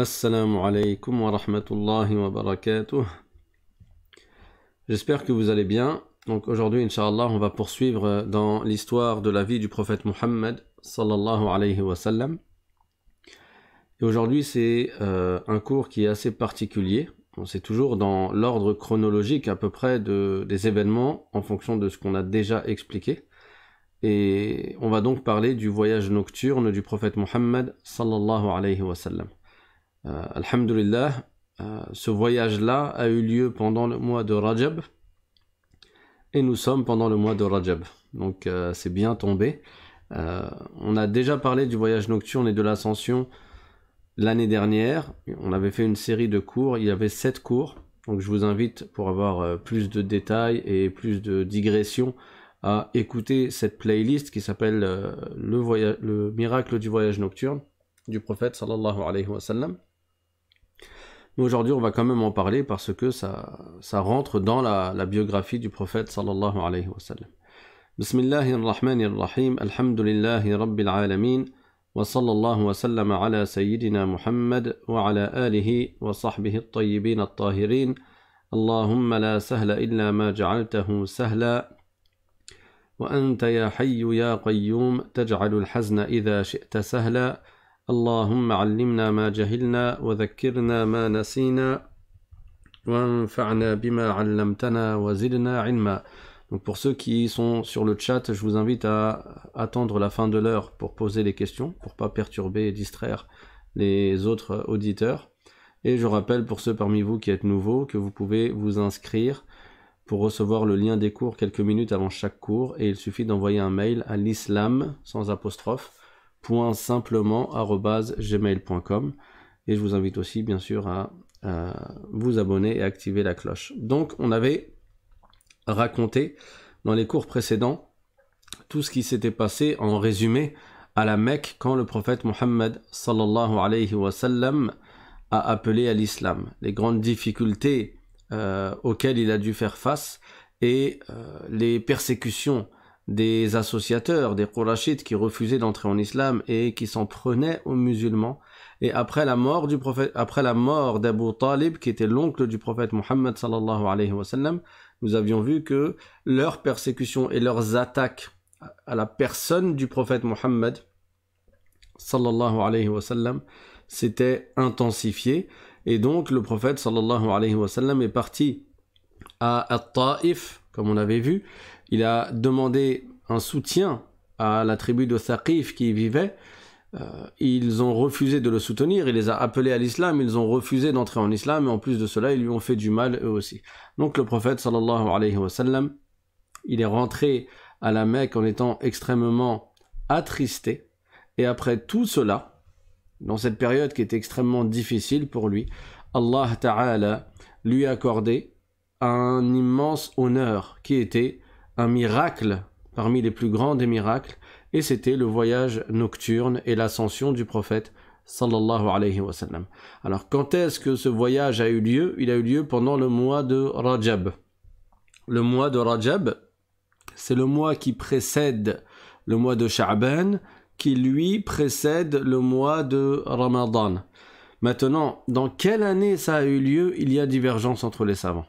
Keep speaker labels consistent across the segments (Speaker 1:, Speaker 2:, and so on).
Speaker 1: Assalamu alaikum wa rahmatullahi. J'espère que vous allez bien. Donc aujourd'hui, Inch'Allah, on va poursuivre dans l'histoire de la vie du prophète Muhammad sallallahu alayhi wa. Et aujourd'hui, c'est euh, un cours qui est assez particulier. C'est toujours dans l'ordre chronologique à peu près de, des événements en fonction de ce qu'on a déjà expliqué. Et on va donc parler du voyage nocturne du prophète Muhammad sallallahu alayhi wa. Euh, Alhamdulillah, euh, ce voyage-là a eu lieu pendant le mois de Rajab et nous sommes pendant le mois de Rajab. Donc euh, c'est bien tombé. on a déjà parlé du voyage nocturne et de l'ascension l'année dernière. On avait fait une série de cours, il y avait sept cours. Donc je vous invite pour avoir plus de détails et plus de digressions à écouter cette playlist qui s'appelle le, le miracle du voyage nocturne du prophète sallallahu alayhi wa sallam. Mais aujourd'hui, on va quand même en parler parce que ça, ça rentre dans la, la biographie du prophète sallallahu alayhi wa sallam. بسم الله الرحمن الرحيم الحمد لله رب العالمين وصلى الله وسلم على سيدنا محمد وعلى آله وصحبه الطيبين الطاهرين اللهم لا سهل إلا ما جعلته سهلا وأنت يا حي يا قيوم تجعل الحزن إذا شئت سهلا اللهم علمنا ما جهلنا وذكرنا ما نسينا وانفعنا بما علمتنا وزدنا علما Donc pour ceux qui sont sur le chat, je vous invite à attendre la fin de l'heure pour poser les questions, pour pas perturber et distraire les autres auditeurs. Et je rappelle pour ceux parmi vous qui êtes nouveaux que vous pouvez vous inscrire pour recevoir le lien des cours quelques minutes avant chaque cours et il suffit d'envoyer un mail à l'islam sans apostrophe gmail.com et je vous invite aussi bien sûr à, vous abonner et activer la cloche. Donc on avait raconté dans les cours précédents tout ce qui s'était passé en résumé à la Mecque quand le prophète Mohammed sallallahu alayhi wa sallam a appelé à l'islam, les grandes difficultés euh, auxquelles il a dû faire face et euh, les persécutions des associateurs, des Qurashites qui refusaient d'entrer en islam et qui s'en prenaient aux musulmans. Et après la mort du prophète, après la mort d'Abu Talib, qui était l'oncle du prophète Muhammad sallallahu alayhi wa nous avions vu que leurs persécutions et leurs attaques à la personne du prophète Muhammad sallallahu alayhi wa sallam s'étaient intensifiées. Et donc le prophète sallallahu alayhi wa est parti à At-Ta'if, comme on avait vu, il a demandé un soutien à la tribu de Thaqif qui y vivait. Euh, ils ont refusé de le soutenir, il les a appelés à l'islam, ils ont refusé d'entrer en islam, et en plus de cela, ils lui ont fait du mal eux aussi. Donc le prophète sallallahu alayhi wa sallam, il est rentré à la Mecque en étant extrêmement attristé, et après tout cela, dans cette période qui était extrêmement difficile pour lui, Allah Ta'ala lui a accordé un immense honneur qui était un miracle parmi les plus grands des miracles, et c'était le voyage nocturne et l'ascension du prophète sallallahu alayhi wa. Alors quand est-ce que ce voyage a eu lieu? Il a eu lieu pendant le mois de Rajab. Le mois de Rajab, c'est le mois qui précède le mois de Sha'ban, qui lui précède le mois de Ramadan. Maintenant, dans quelle année ça a eu lieu? Il y a divergence entre les savants.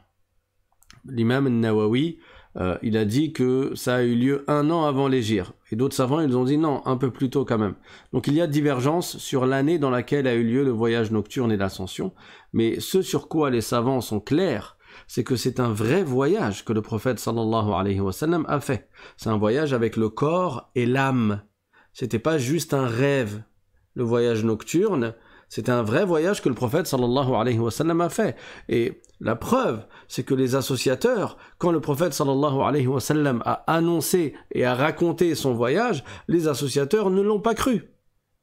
Speaker 1: L'imam Nawawi euh, il a dit que ça a eu lieu un an avant l'égir. Et d'autres savants, ils ont dit non, un peu plus tôt quand même. Donc il y a divergence sur l'année dans laquelle a eu lieu le voyage nocturne et l'ascension. Mais ce sur quoi les savants sont clairs, c'est que c'est un vrai voyage que le prophète sallallahu alayhi wa sallam a fait. C'est un voyage avec le corps et l'âme. C'était pas juste un rêve. Le voyage nocturne, c'était un vrai voyage que le prophète sallallahu alayhi wa a fait. Et la preuve, c'est que les associateurs, quand le prophète sallallahu alayhi wa a annoncé et a raconté son voyage, les associateurs ne l'ont pas cru.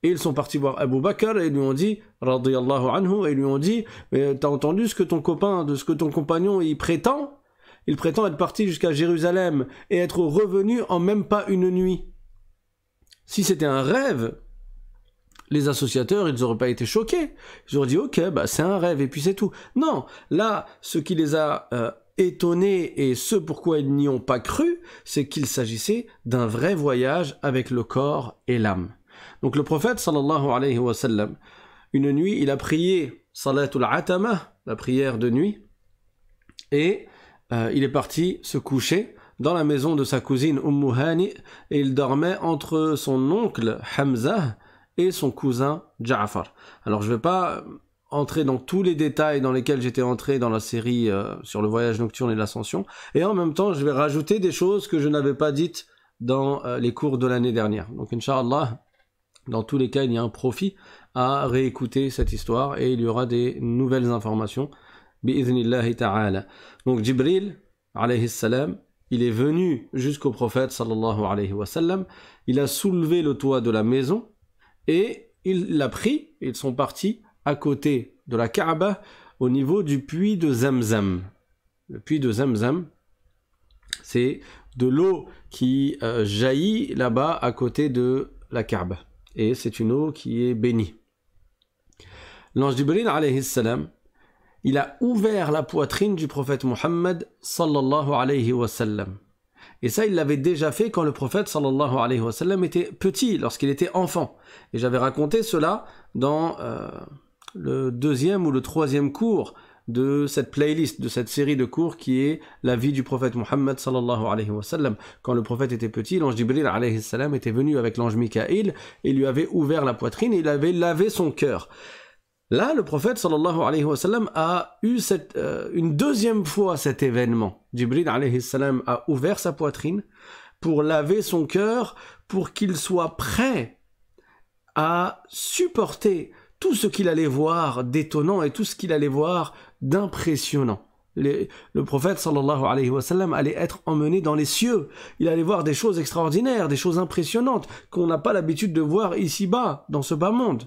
Speaker 1: Et ils sont partis voir Abu Bakr et lui ont dit, radiyallahu anhu, et lui ont dit, t'as entendu ce que ton copain, de ce que ton compagnon y prétend? Il prétend être parti jusqu'à Jérusalem et être revenu en même pas une nuit. Si c'était un rêve, les associateurs, ils n'auraient pas été choqués. Ils auraient dit, ok, bah, c'est un rêve, et puis c'est tout. Non, là, ce qui les a euh, étonnés et ce pourquoi ils n'y ont pas cru, c'est qu'il s'agissait d'un vrai voyage avec le corps et l'âme. Donc le prophète, sallallahu alayhi wa sallam, une nuit, il a prié Salatul Atama, la prière de nuit, et euh, il est parti se coucher dans la maison de sa cousine Ummu Hani, et il dormait entre son oncle Hamza et son cousin Ja'far. Alors je ne vais pas entrer dans tous les détails dans lesquels j'étais entré dans la série euh, sur le voyage nocturne et l'ascension, et en même temps je vais rajouter des choses que je n'avais pas dites dans euh, les cours de l'année dernière. Donc Inch'Allah, dans tous les cas, il y a un profit à réécouter cette histoire et il y aura des nouvelles informations. Donc Jibril, alayhi salam, il est venu jusqu'au prophète sallallahu il a soulevé le toit de la maison et il l'a pris, ils sont partis à côté de la Kaaba au niveau du puits de Zamzam. Le puits de Zamzam, c'est de l'eau qui euh, jaillit là-bas à côté de la Kaaba. Et c'est une eau qui est bénie. L'ange Jibril alayhi il a ouvert la poitrine du prophète Muhammad sallallahu alayhi wa sallam. Et ça, il l'avait déjà fait quand le prophète sallallahu alayhi wa sallam était petit, lorsqu'il était enfant. Et j'avais raconté cela dans euh, le deuxième ou le troisième cours de cette playlist, de cette série de cours qui est la vie du prophète Muhammad sallallahu alayhi wa sallam. Quand le prophète était petit, l'ange Jibril alayhi salam était venu avec l'ange Mikaïl et lui avait ouvert la poitrine et il avait lavé son cœur. Là, le prophète a eu cette, euh, une deuxième fois cet événement. Jibril a ouvert sa poitrine pour laver son cœur, pour qu'il soit prêt à supporter tout ce qu'il allait voir d'étonnant et tout ce qu'il allait voir d'impressionnant. Le prophète sallallahu allait être emmené dans les cieux. Il allait voir des choses extraordinaires, des choses impressionnantes qu'on n'a pas l'habitude de voir ici-bas, dans ce bas monde.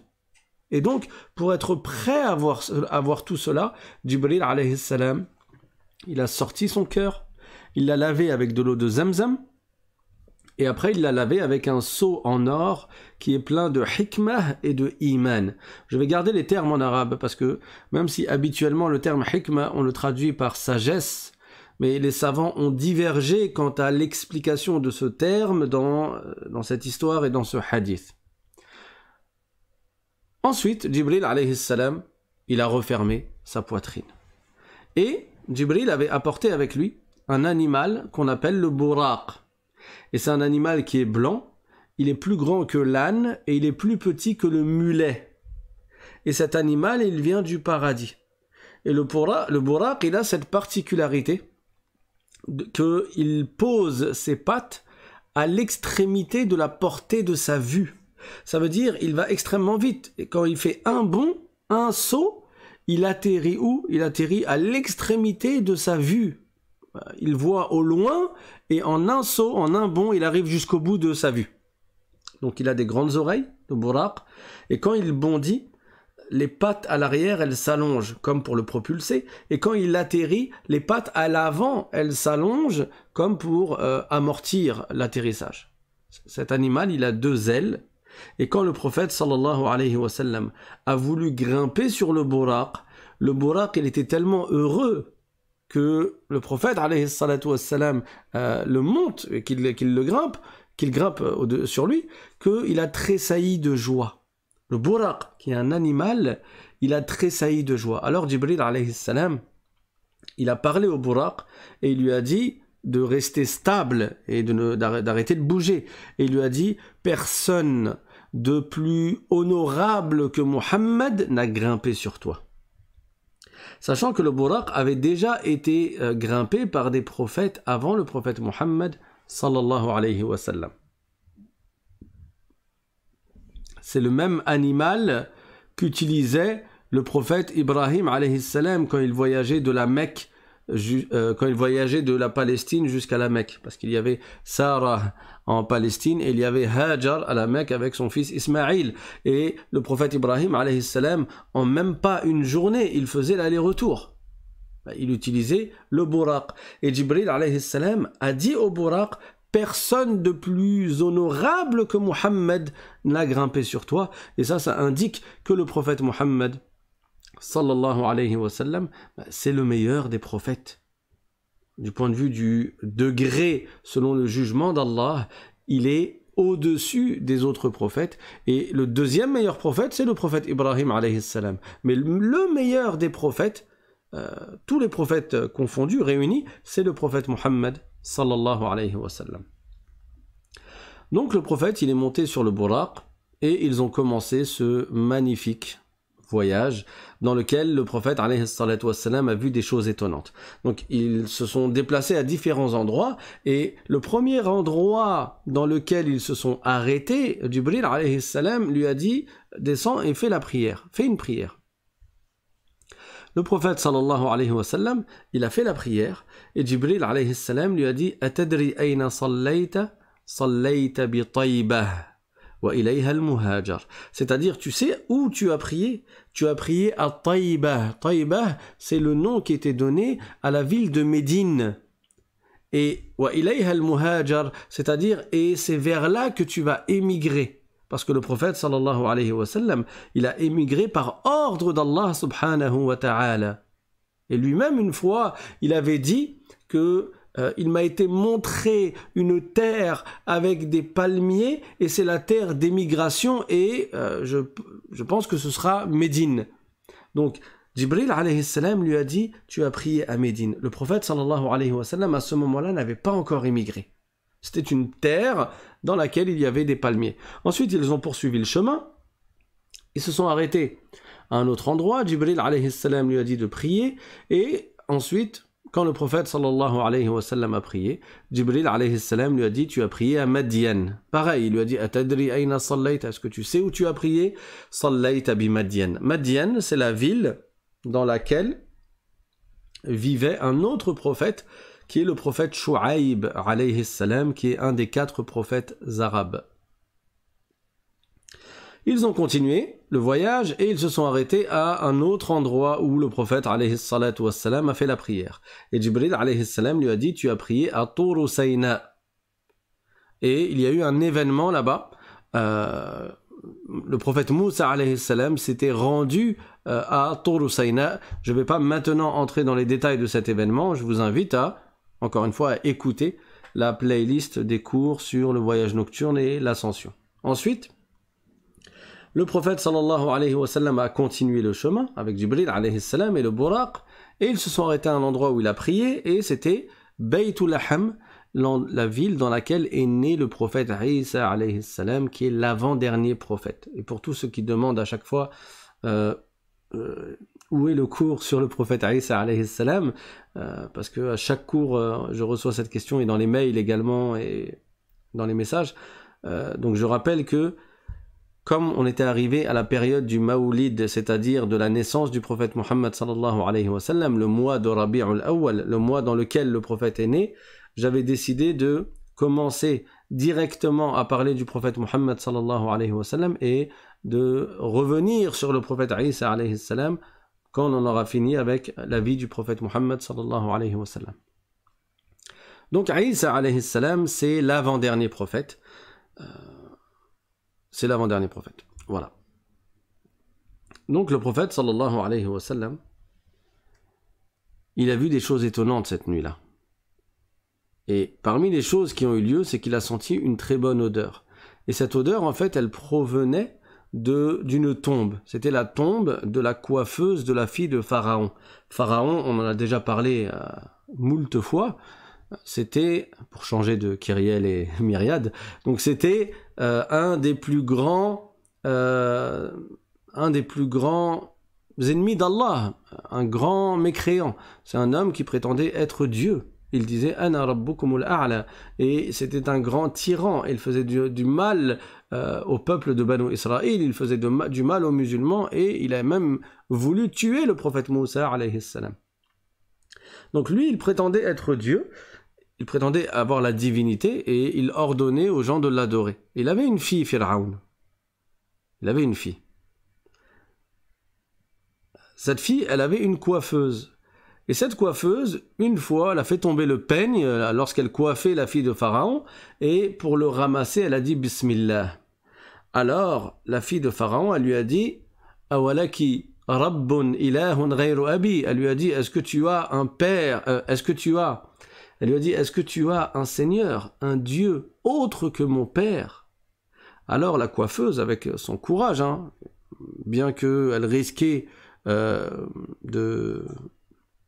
Speaker 1: Et donc, pour être prêt à voir, tout cela, Jibril alayhi salam, il a sorti son cœur, il l'a lavé avec de l'eau de Zamzam, et après, il l'a lavé avec un seau en or qui est plein de hikmah et de iman. Je vais garder les termes en arabe parce que même si habituellement le terme hikmah, on le traduit par sagesse, mais les savants ont divergé quant à l'explication de ce terme dans cette histoire et dans ce hadith. Ensuite, Jibril il a refermé sa poitrine. Et Jibril avait apporté avec lui un animal qu'on appelle le buraq. Et c'est un animal qui est blanc, il est plus grand que l'âne et il est plus petit que le mulet. Et cet animal, il vient du paradis. Et le, le buraq, il a cette particularité qu'il pose ses pattes à l'extrémité de la portée de sa vue. Ça veut dire il va extrêmement vite. Et quand il fait un bond, un saut, il atterrit où? Il atterrit à l'extrémité de sa vue. Il voit au loin et en un saut, en un bond, il arrive jusqu'au bout de sa vue. Donc il a des grandes oreilles, le buraq, et quand il bondit, les pattes à l'arrière, elles s'allongent comme pour le propulser, et quand il atterrit, les pattes à l'avant, elles s'allongent comme pour euh, amortir l'atterrissage. Cet animal, il a deux ailes, et quand le prophète sallallahu alayhi wa sallam a voulu grimper sur le buraq, le buraq, il était tellement heureux que le prophète alayhi wassalam, euh, le monte, qu'il le grimpe, qu'il grimpe sur lui, qu'il a tressailli de joie. Le buraq, qui est un animal, il a tressailli de joie. Alors Jibril alayhi salam, il a parlé au buraq et il lui a dit de rester stable et d'arrêter de, bouger. Et il lui a dit, personne de plus honorable que Muhammad n'a grimpé sur toi sachant que le buraq avait déjà été euh, grimpé par des prophètes avant le prophète Muhammad sallallahu. C'est le même animal qu'utilisait le prophète Ibrahim alayhi quand il voyageait de la Mecque euh, quand il voyageait de la Palestine jusqu'à la Mecque, parce qu'il y avait Sarah en Palestine et il y avait Hajar à la Mecque avec son fils Ismaïl. Et le prophète Ibrahim, salam, en même pas une journée, il faisait l'aller-retour. Il utilisait le buraq. Et Jibril salam a dit au buraq personne de plus honorable que Muhammad n'a grimpé sur toi. Et ça, ça indique que le prophète Muhammad sallallahu alayhi wa sallam, bah, c'est le meilleur des prophètes. Du point de vue du degré selon le jugement d'Allah, il est au-dessus des autres prophètes. Et le deuxième meilleur prophète, c'est le prophète Ibrahim alayhi salam. Mais le meilleur des prophètes, euh, tous les prophètes confondus, réunis, c'est le prophète Muhammad sallallahu alayhi wa. Donc le prophète, il est monté sur le Buraq et ils ont commencé ce magnifique voyage dans lequel le prophète a vu des choses étonnantes. Donc ils se sont déplacés à différents endroits et le premier endroit dans lequel ils se sont arrêtés, Jibril lui a dit descends et fais la prière, fais une prière. Le prophète sallallahu alayhi wa il a fait la prière et Jibril alayhi salam lui a dit Atadri ayna sallayta? Sallayta bi taybah c'est-à-dire, tu sais où tu as prié? Tu as prié à Taïba. Taïba, c'est le nom qui était donné à la ville de Médine. Et wa al c'est-à-dire, et c'est vers là que tu vas émigrer. Parce que le prophète sallallahu alayhi wa sallam, il a émigré par ordre d'Allah subhanahu wa ta'ala. Et lui-même, une fois, il avait dit que euh, il m'a été montré une terre avec des palmiers et c'est la terre d'émigration et euh, je, je, pense que ce sera Médine. Donc Jibril alayhi salam lui a dit tu as prié à Médine. Le prophète sallallahu alayhi wa à ce moment-là n'avait pas encore émigré. C'était une terre dans laquelle il y avait des palmiers. Ensuite ils ont poursuivi le chemin. Ils se sont arrêtés à un autre endroit. Jibril alayhi salam lui a dit de prier et ensuite quand le prophète sallallahu alayhi wa sallam a prié, Jibril alayhi lui a dit Tu as prié à Madian. Pareil, il lui a dit Atadri ayna sallayta Est-ce que tu sais où tu as prié? Sallayta bi Madian. Madian, c'est la ville dans laquelle vivait un autre prophète qui est le prophète Shu'aib alayhi qui est un des quatre prophètes arabes. Ils ont continué le voyage et ils se sont arrêtés à un autre endroit où le prophète wassalam, a fait la prière. Et Jibril salam lui a dit Tu as prié à Tour Et il y a eu un événement là-bas. Euh, le prophète Moussa salam s'était rendu euh, à Tour Je ne vais pas maintenant entrer dans les détails de cet événement. Je vous invite à, encore une fois, à écouter la playlist des cours sur le voyage nocturne et l'ascension. Ensuite, le prophète sallallahu alayhi wa sallam a continué le chemin avec Jibril alayhi et le Buraq et ils se sont arrêtés à un endroit où il a prié et c'était Baytul la ville dans laquelle est né le prophète Isa alayhi qui est l'avant-dernier prophète. Et pour tous ceux qui demandent à chaque fois euh, euh, où est le cours sur le prophète Isa alayhi euh, parce que à chaque cours je reçois cette question et dans les mails également et dans les messages. donc je rappelle que comme on était arrivé à la période du Maoulid, c'est-à-dire de la naissance du prophète Mohammed sallallahu alayhi wa le mois de Rabi'ul Awwal, le mois dans lequel le prophète est né, j'avais décidé de commencer directement à parler du prophète Mohammed sallallahu alayhi wa et de revenir sur le prophète Isa alayhi salam quand on aura fini avec la vie du prophète Mohammed sallallahu alayhi wa. Donc Isa alayhi salam, c'est l'avant-dernier prophète. Euh, c'est l'avant-dernier prophète. Voilà. Donc le prophète sallallahu alayhi wa sallam, il a vu des choses étonnantes cette nuit-là. Et parmi les choses qui ont eu lieu, c'est qu'il a senti une très bonne odeur. Et cette odeur, en fait, elle provenait d'une tombe. C'était la tombe de la coiffeuse de la fille de Pharaon. Pharaon, on en a déjà parlé euh, moult fois. C'était, pour changer de Kyriel et Myriade, donc c'était euh, un des plus grands, euh, un des plus grands ennemis d'Allah, un grand mécréant. C'est un homme qui prétendait être Dieu. Il disait Ana rabbukumul a'la et c'était un grand tyran. Il faisait du, mal euh, au peuple de Banu Israël, il faisait du mal aux musulmans et il a même voulu tuer le prophète Moussa salam. Donc lui, il prétendait être Dieu il prétendait avoir la divinité et il ordonnait aux gens de l'adorer. Il avait une fille, Pharaon. Il avait une fille. Cette fille, elle avait une coiffeuse. Et cette coiffeuse, une fois, elle a fait tomber le peigne euh, lorsqu'elle coiffait la fille de Pharaon, et pour le ramasser, elle a dit Bismillah. Alors, la fille de Pharaon, elle lui a dit Awalaki Rabbun ilahun abi. Elle lui a dit Est-ce que tu as un père euh, Est-ce que tu as elle lui a dit, est-ce que tu as un Seigneur, un Dieu autre que mon Père? Alors la coiffeuse, avec son courage, hein, bien qu'elle risquait euh, de,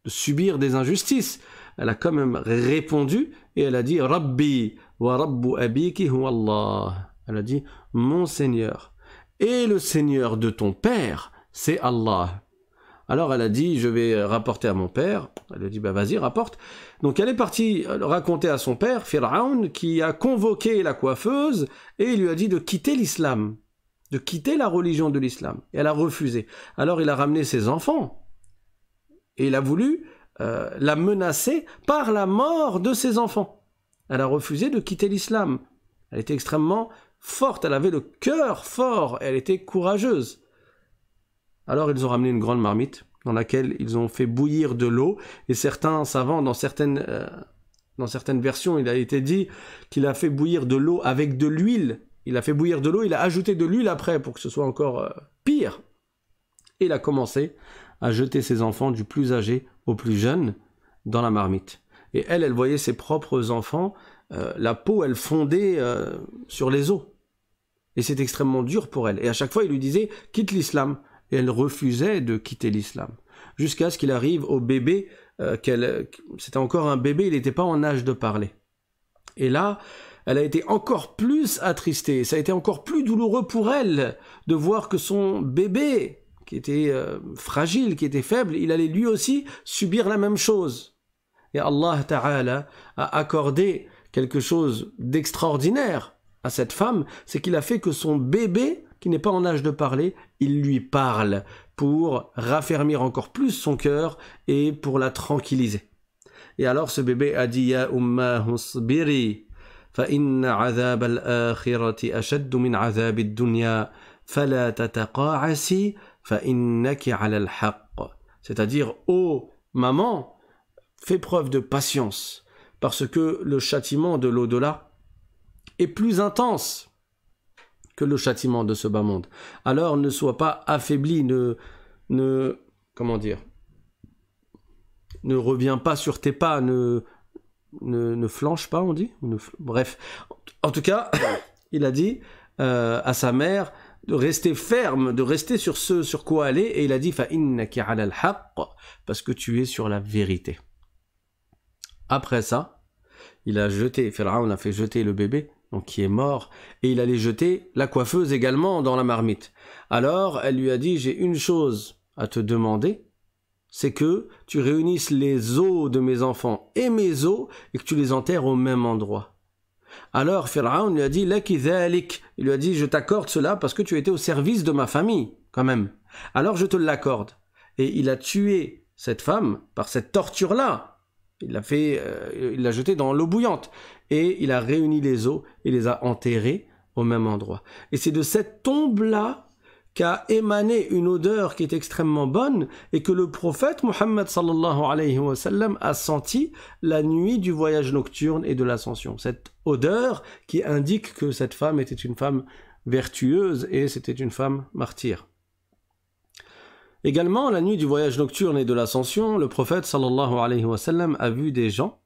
Speaker 1: subir des injustices, elle a quand même répondu et elle a dit Rabbi wa Rabbu abiki Allah. Elle a dit Mon Seigneur et le Seigneur de ton père, c'est Allah. Alors elle a dit, je vais rapporter à mon père. Elle a dit, bah vas-y, rapporte. Donc elle est partie raconter à son père, Pharaon, qui a convoqué la coiffeuse et lui a dit de quitter l'islam, de quitter la religion de l'islam. Et elle a refusé. Alors il a ramené ses enfants et il a voulu euh, la menacer par la mort de ses enfants. Elle a refusé de quitter l'islam. Elle était extrêmement forte, elle avait le cœur fort, elle était courageuse. Alors ils ont ramené une grande marmite dans laquelle ils ont fait bouillir de l'eau et certains savants dans certaines euh, dans certaines versions, il a été dit qu'il a fait bouillir de l'eau avec de l'huile. Il a fait bouillir de l'eau, il a ajouté de l'huile après pour que ce soit encore euh, pire. Et il a commencé à jeter ses enfants du plus âgé au plus jeune dans la marmite. Et elle, elle voyait ses propres enfants, euh, la peau, elle fondait sur les os. Et c'est extrêmement dur pour elle. Et à chaque fois, il lui disait, quitte l'islam et elle refusait de quitter l'islam. Jusqu'à ce qu'il arrive au bébé, euh, qu'elle, c'était encore un bébé, il n'était pas en âge de parler. Et là, elle a été encore plus attristée, ça a été encore plus douloureux pour elle de voir que son bébé, qui était euh, fragile, qui était faible, il allait lui aussi subir la même chose. Et Allah Ta'ala a accordé quelque chose d'extraordinaire à cette femme, c'est qu'il a fait que son bébé qui n'est pas en âge de parler, il lui parle pour raffermir encore plus son cœur et pour la tranquilliser. Et alors ce bébé a dit Ya umma al-akhirati ashaddu min azab ad-dunya fala tataqa'asi fa innaki 'ala al-haqq. C'est-à-dire ô maman, fais preuve de patience parce que le châtiment de l'au-delà est plus intense que le châtiment de ce bas monde. Alors ne sois pas affaibli, ne, ne, comment dire, ne reviens pas sur tes pas, ne, ne, ne flanche pas, on dit, bref. En tout cas, il a dit euh, à sa mère de rester ferme, de rester sur ce sur quoi aller, et il a dit fa al parce que tu es sur la vérité. Après ça, il a jeté, Pharaon a fait jeter le bébé qui est mort, et il allait jeter la coiffeuse également dans la marmite. Alors elle lui a dit J'ai une chose à te demander, c'est que tu réunisses les os de mes enfants et mes os et que tu les enterres au même endroit. Alors Pharaon lui a dit Il lui a dit Je t'accorde cela parce que tu étais au service de ma famille, quand même. Alors je te l'accorde. Et il a tué cette femme par cette torture-là. Il l'a fait, euh, il l'a jeté dans l'eau bouillante et il a réuni les os et les a enterrés au même endroit. Et c'est de cette tombe-là qu'a émané une odeur qui est extrêmement bonne et que le prophète Mohammed a senti la nuit du voyage nocturne et de l'ascension. Cette odeur qui indique que cette femme était une femme vertueuse et c'était une femme martyre. Également, la nuit du voyage nocturne et de l'ascension, le prophète a vu des gens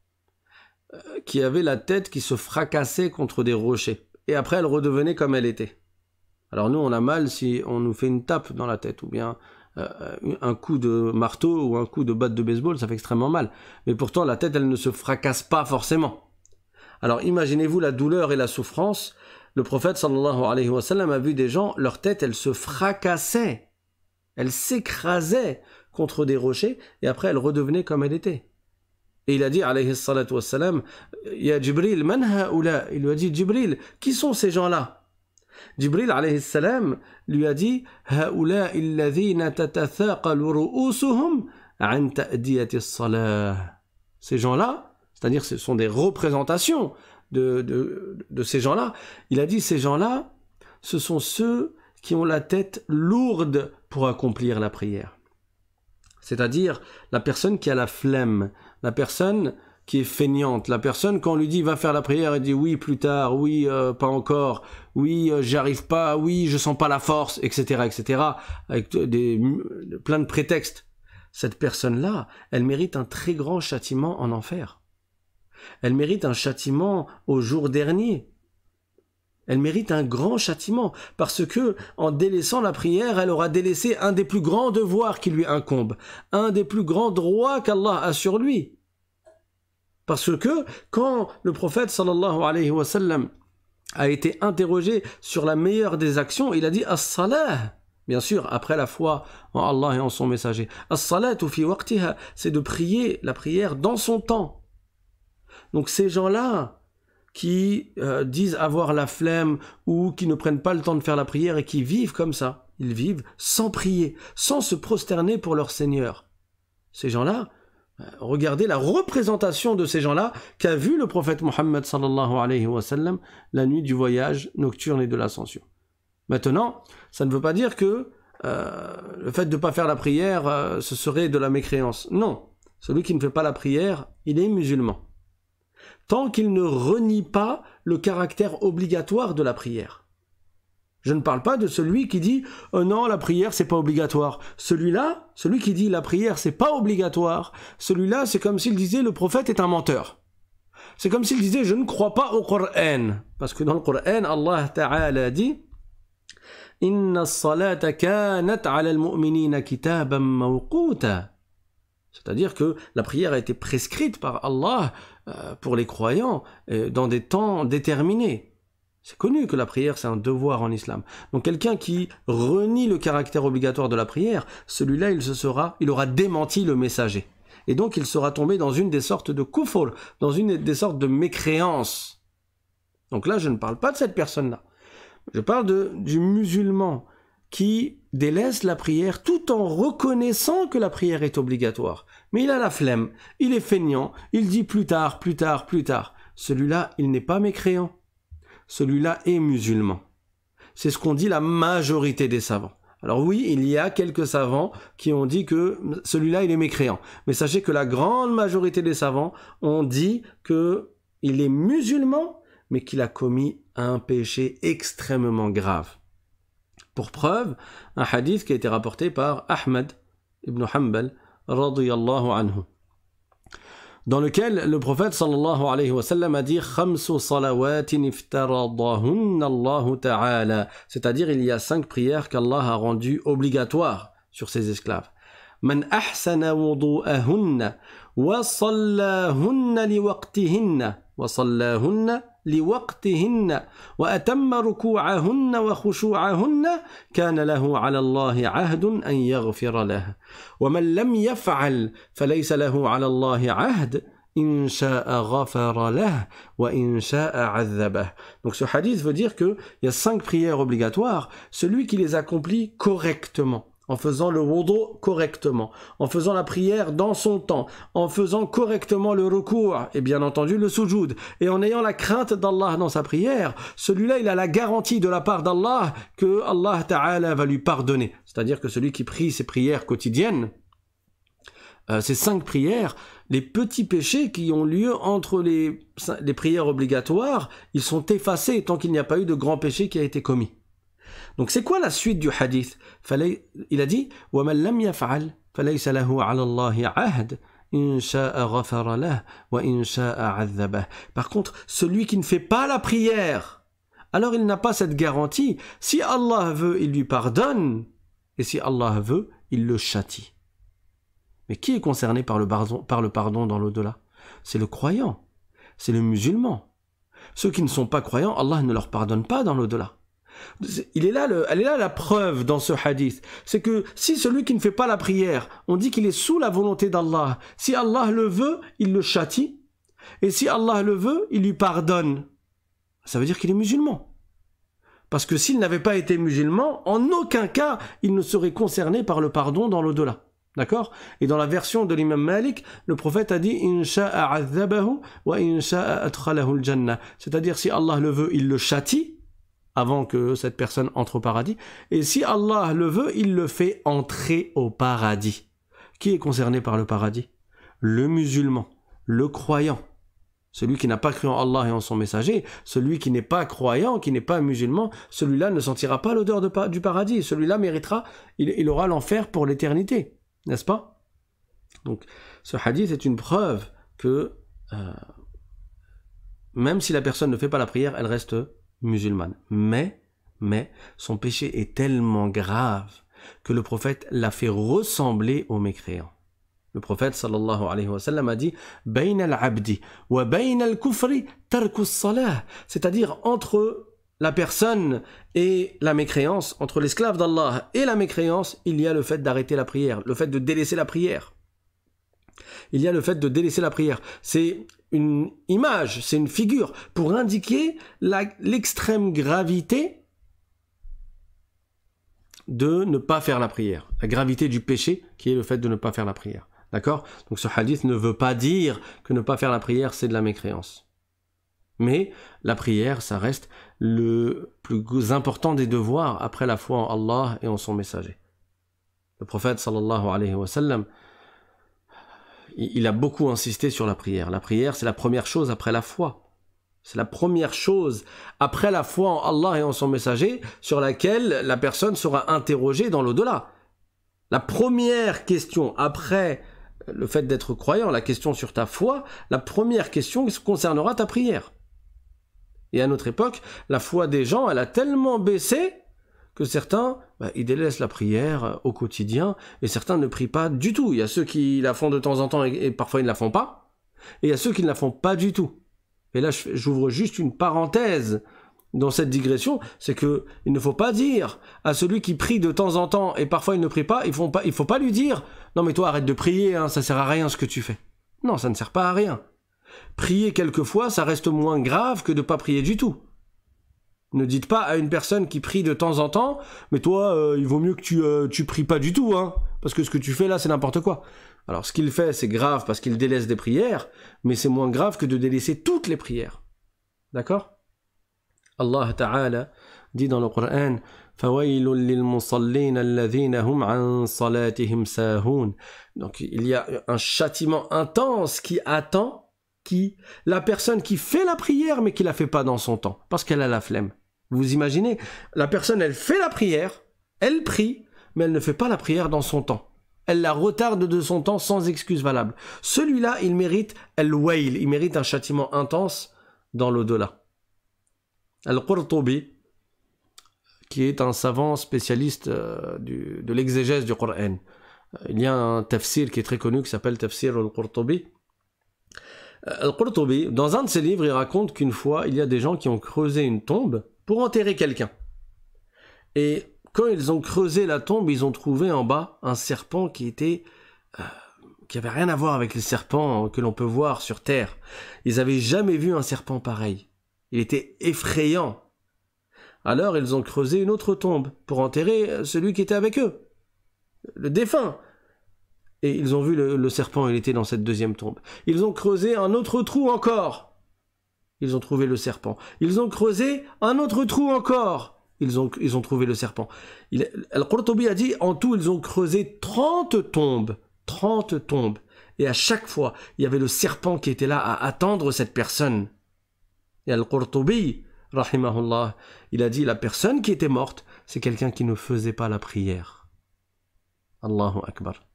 Speaker 1: qui avaient la tête qui se fracassait contre des rochers. Et après, elle redevenait comme elle était. Alors nous, on a mal si on nous fait une tape dans la tête, ou bien euh, un coup de marteau ou un coup de batte de baseball, ça fait extrêmement mal. Mais pourtant, la tête, elle ne se fracasse pas forcément. Alors imaginez-vous la douleur et la souffrance. Le prophète sallallahu alayhi wa sallam a vu des gens, leur tête, elle se fracassait elle s'écrasait contre des rochers et après elle redevenait comme elle était. Et il a dit, alayhi salatu wassalam, Jibril, Il lui a dit, qui sont ces gens-là? Jibril, alayhi salam, lui a dit, Haoula illadhina tatathaqalu ru'usuhum. Ces gens-là, c'est-à-dire ce sont des représentations de ces gens-là. Il a dit, ces gens-là, ce sont ceux qui ont la tête lourde pour accomplir la prière. C'est-à-dire la personne qui a la flemme, la personne qui est feignante, la personne quand on lui dit va faire la prière, elle dit oui plus tard, oui euh, pas encore, oui euh, j'y arrive pas, oui je sens pas la force, etc., etc., avec des, plein de prétextes. Cette personne-là, elle mérite un très grand châtiment en enfer. Elle mérite un châtiment au jour dernier. Elle mérite un grand châtiment, parce que, en délaissant la prière, elle aura délaissé un des plus grands devoirs qui lui incombent, un des plus grands droits qu'Allah a sur lui. Parce que, quand le prophète sallallahu a été interrogé sur la meilleure des actions, il a dit as-salah. Bien sûr, après la foi en Allah et en son messager. As-salatu fi waqtiha, c'est de prier la prière dans son temps. Donc ces gens-là, qui euh, disent avoir la flemme ou qui ne prennent pas le temps de faire la prière et qui vivent comme ça. Ils vivent sans prier, sans se prosterner pour leur Seigneur. Ces gens-là, euh, regardez la représentation de ces gens-là qu'a vu le prophète Mohammed sallallahu la nuit du voyage nocturne et de l'ascension. Maintenant, ça ne veut pas dire que euh, le fait de ne pas faire la prière, ce serait de la mécréance. Non. Celui qui ne fait pas la prière, il est musulman tant qu'il ne renie pas le caractère obligatoire de la prière. Je ne parle pas de celui qui dit oh non la prière c'est pas obligatoire. Celui-là, celui qui dit la prière c'est pas obligatoire, celui-là c'est comme s'il disait le prophète est un menteur. C'est comme s'il disait je ne crois pas au Coran parce que dans le Coran Allah Ta'ala dit Inna mawquta. C'est-à-dire que la prière a été prescrite par Allah pour les croyants euh, dans des temps déterminés. C'est connu que la prière, c'est un devoir en islam. Donc quelqu'un qui renie le caractère obligatoire de la prière, celui-là, il se sera, il aura démenti le messager. Et donc il sera tombé dans une des sortes de kufr, dans une des sortes de mécréances. Donc là, je ne parle pas de cette personne-là. Je parle de, du musulman qui délaisse la prière tout en reconnaissant que la prière est obligatoire. Mais il a la flemme, il est feignant, il dit plus tard, plus tard, plus tard. Celui-là, il n'est pas mécréant. Celui-là est musulman. C'est ce qu'ont dit la majorité des savants. Alors oui, il y a quelques savants qui ont dit que celui-là, il est mécréant. Mais sachez que la grande majorité des savants ont dit que il est musulman, mais qu'il a commis un péché extrêmement grave. Pour preuve, un hadith qui a été rapporté par Ahmed ibn Hanbal radiyallahu anhu dans lequel le prophète sallallahu alayhi wa sallam a dit c'est-à-dire il y a cinq prières qu'Allah a rendues obligatoires sur ses esclaves wudu'ahunna wa sallahunna liwaqtihinna wa sallahunna لوقتهن وأتم ركوعهن وخشوعهن كان له على الله عهد أن يغفر له ومن لم يفعل فليس له على الله عهد إن شاء غفر له وإن شاء عذبه Donc ce hadith veut dire qu'il y a cinq prières obligatoires. Celui qui les accomplit correctement, en faisant le wudu correctement, en faisant la prière dans son temps, en faisant correctement le recours et bien entendu le sujoud, et en ayant la crainte d'Allah dans sa prière, celui-là il a la garantie de la part d'Allah que Allah Ta'ala va lui pardonner. C'est-à-dire que celui qui prie ses prières quotidiennes, euh, ces cinq prières, les petits péchés qui ont lieu entre les, les prières obligatoires, ils sont effacés tant qu'il n'y a pas eu de grand péché qui a été commis. Donc c'est quoi la suite du hadith? Il a dit Par contre, celui qui ne fait pas la prière, alors il n'a pas cette garantie. Si Allah veut, il lui pardonne, et si Allah veut, il le châtie. Mais qui est concerné par le pardon, par le pardon dans l'au-delà? C'est le croyant, c'est le musulman. Ceux qui ne sont pas croyants, Allah ne leur pardonne pas dans l'au-delà. Il est là elle est là la preuve dans ce hadith. C'est que si celui qui ne fait pas la prière, on dit qu'il est sous la volonté d'Allah. Si Allah le veut, il le châtie. Et si Allah le veut, il lui pardonne. Ça veut dire qu'il est musulman. Parce que s'il n'avait pas été musulman, en aucun cas, il ne serait concerné par le pardon dans l'au-delà. D'accord? Et dans la version de l'imam Malik, le prophète a dit wa C'est-à-dire si Allah le veut, il le châtie avant que cette personne entre au paradis. Et si Allah le veut, il le fait entrer au paradis. Qui est concerné par le paradis? Le musulman, le croyant. Celui qui n'a pas cru en Allah et en son messager, celui qui n'est pas croyant, qui n'est pas musulman, celui-là ne sentira pas l'odeur du paradis. Celui-là méritera, il, aura l'enfer pour l'éternité. N'est-ce pas? Donc, ce hadith est une preuve que euh, même si la personne ne fait pas la prière, elle reste musulmane. Mais, mais, son péché est tellement grave que le prophète l'a fait ressembler aux mécréants. Le prophète sallallahu alayhi wa sallam a dit al-abdi wa al-kufri c'est-à-dire entre la personne et la mécréance, entre l'esclave d'Allah et la mécréance, il y a le fait d'arrêter la prière, le fait de délaisser la prière. Il y a le fait de délaisser la prière. C'est une image, c'est une figure pour indiquer l'extrême gravité de ne pas faire la prière, la gravité du péché qui est le fait de ne pas faire la prière. D'accord? Donc ce hadith ne veut pas dire que ne pas faire la prière c'est de la mécréance. Mais la prière, ça reste le plus important des devoirs après la foi en Allah et en son messager. Le prophète sallallahu alayhi wa sallam, il a beaucoup insisté sur la prière. La prière, c'est la première chose après la foi. C'est la première chose après la foi en Allah et en son messager sur laquelle la personne sera interrogée dans l'au-delà. La première question après le fait d'être croyant, la question sur ta foi, la première question concernera ta prière. Et à notre époque, la foi des gens, elle a tellement baissé que certains, bah, ils délaissent la prière euh, au quotidien et certains ne prient pas du tout. Il y a ceux qui la font de temps en temps et, parfois ils ne la font pas. Et il y a ceux qui ne la font pas du tout. Et là, j'ouvre juste une parenthèse dans cette digression, c'est que il ne faut pas dire à celui qui prie de temps en temps et parfois il ne prie pas, il il faut pas lui dire non mais toi arrête de prier, hein, ça sert à rien ce que tu fais. Non, ça ne sert pas à rien. Prier quelquefois, ça reste moins grave que de ne pas prier du tout. Ne dites pas à une personne qui prie de temps en temps, mais toi, euh, il vaut mieux que tu, euh, tu pries pas du tout, hein, parce que ce que tu fais là, c'est n'importe quoi. Alors, ce qu'il fait, c'est grave parce qu'il délaisse des prières, mais c'est moins grave que de délaisser toutes les prières. D'accord? Allah Ta'ala dit dans le Coran donc il y a un châtiment intense qui attend qui la personne qui fait la prière mais qui la fait pas dans son temps parce qu'elle a la flemme. Vous imaginez, la personne elle fait la prière, elle prie, mais elle ne fait pas la prière dans son temps. Elle la retarde de son temps sans excuse valable. Celui-là, il mérite el wail, il mérite un châtiment intense dans l'au-delà. Al-Qurtubi, qui est un savant spécialiste euh, de l'exégèse du Coran. Euh, il y a un tafsir qui est très connu qui s'appelle Tafsir al-Qurtubi, Al-Qurtubi, dans un de ses livres, il raconte qu'une fois, il y a des gens qui ont creusé une tombe pour enterrer quelqu'un. Et quand ils ont creusé la tombe, ils ont trouvé en bas un serpent qui était euh, qui avait rien à voir avec les serpents que l'on peut voir sur terre. Ils n'avaient jamais vu un serpent pareil. Il était effrayant. Alors ils ont creusé une autre tombe pour enterrer celui qui était avec eux, le défunt et ils ont vu le, serpent, il était dans cette deuxième tombe. Ils ont creusé un autre trou encore. Ils ont trouvé le serpent. Ils ont creusé un autre trou encore. Ils ont, ils ont trouvé le serpent. Al-Qurtubi a dit, en tout, ils ont creusé 30 tombes. 30 tombes. Et à chaque fois, il y avait le serpent qui était là à attendre cette personne. Et Al-Qurtubi, rahimahullah, il a dit, la personne qui était morte, c'est quelqu'un qui ne faisait pas la prière. Allahu Akbar.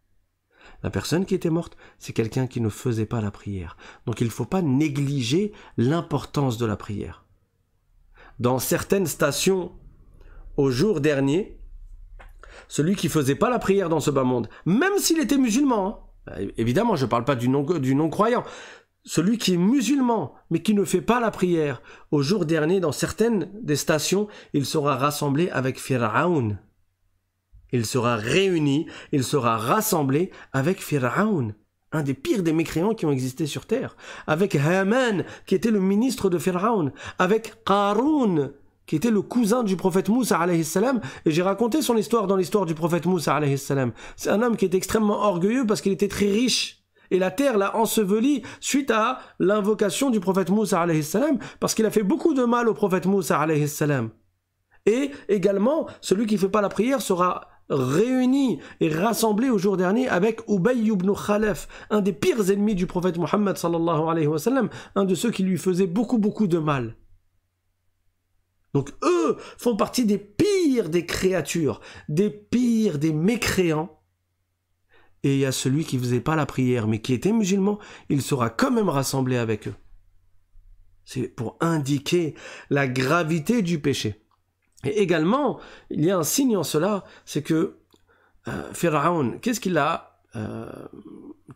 Speaker 1: La personne qui était morte, c'est quelqu'un qui ne faisait pas la prière. Donc il ne faut pas négliger l'importance de la prière. Dans certaines stations, au jour dernier, celui qui faisait pas la prière dans ce bas monde, même s'il était musulman, hein, bah, évidemment je ne parle pas du non-croyant, celui qui est musulman, mais qui ne fait pas la prière, au jour dernier, dans certaines des stations, il sera rassemblé avec Fir'aun, il sera réuni, il sera rassemblé avec Pharaon, un des pires des mécréants qui ont existé sur terre, avec Haman, qui était le ministre de Pharaon, avec Qarun, qui était le cousin du prophète Moussa alayhi salam, et j'ai raconté son histoire dans l'histoire du prophète Moussa salam. C'est un homme qui est extrêmement orgueilleux parce qu'il était très riche. Et la terre l'a enseveli suite à l'invocation du prophète Moussa alayhi salam, parce qu'il a fait beaucoup de mal au prophète Moussa alayhi salam. Et également, celui qui ne fait pas la prière sera réunis et rassemblés au jour dernier avec Ubay ibn Khalaf, un des pires ennemis du prophète Mohammed sallallahu alayhi wa un de ceux qui lui faisaient beaucoup beaucoup de mal. Donc eux font partie des pires des créatures, des pires des mécréants. Et il y a celui qui faisait pas la prière mais qui était musulman, il sera quand même rassemblé avec eux. C'est pour indiquer la gravité du péché. Et également, il y a un signe en cela, c'est que euh, Pharaon, qu'est-ce qu'il a, euh,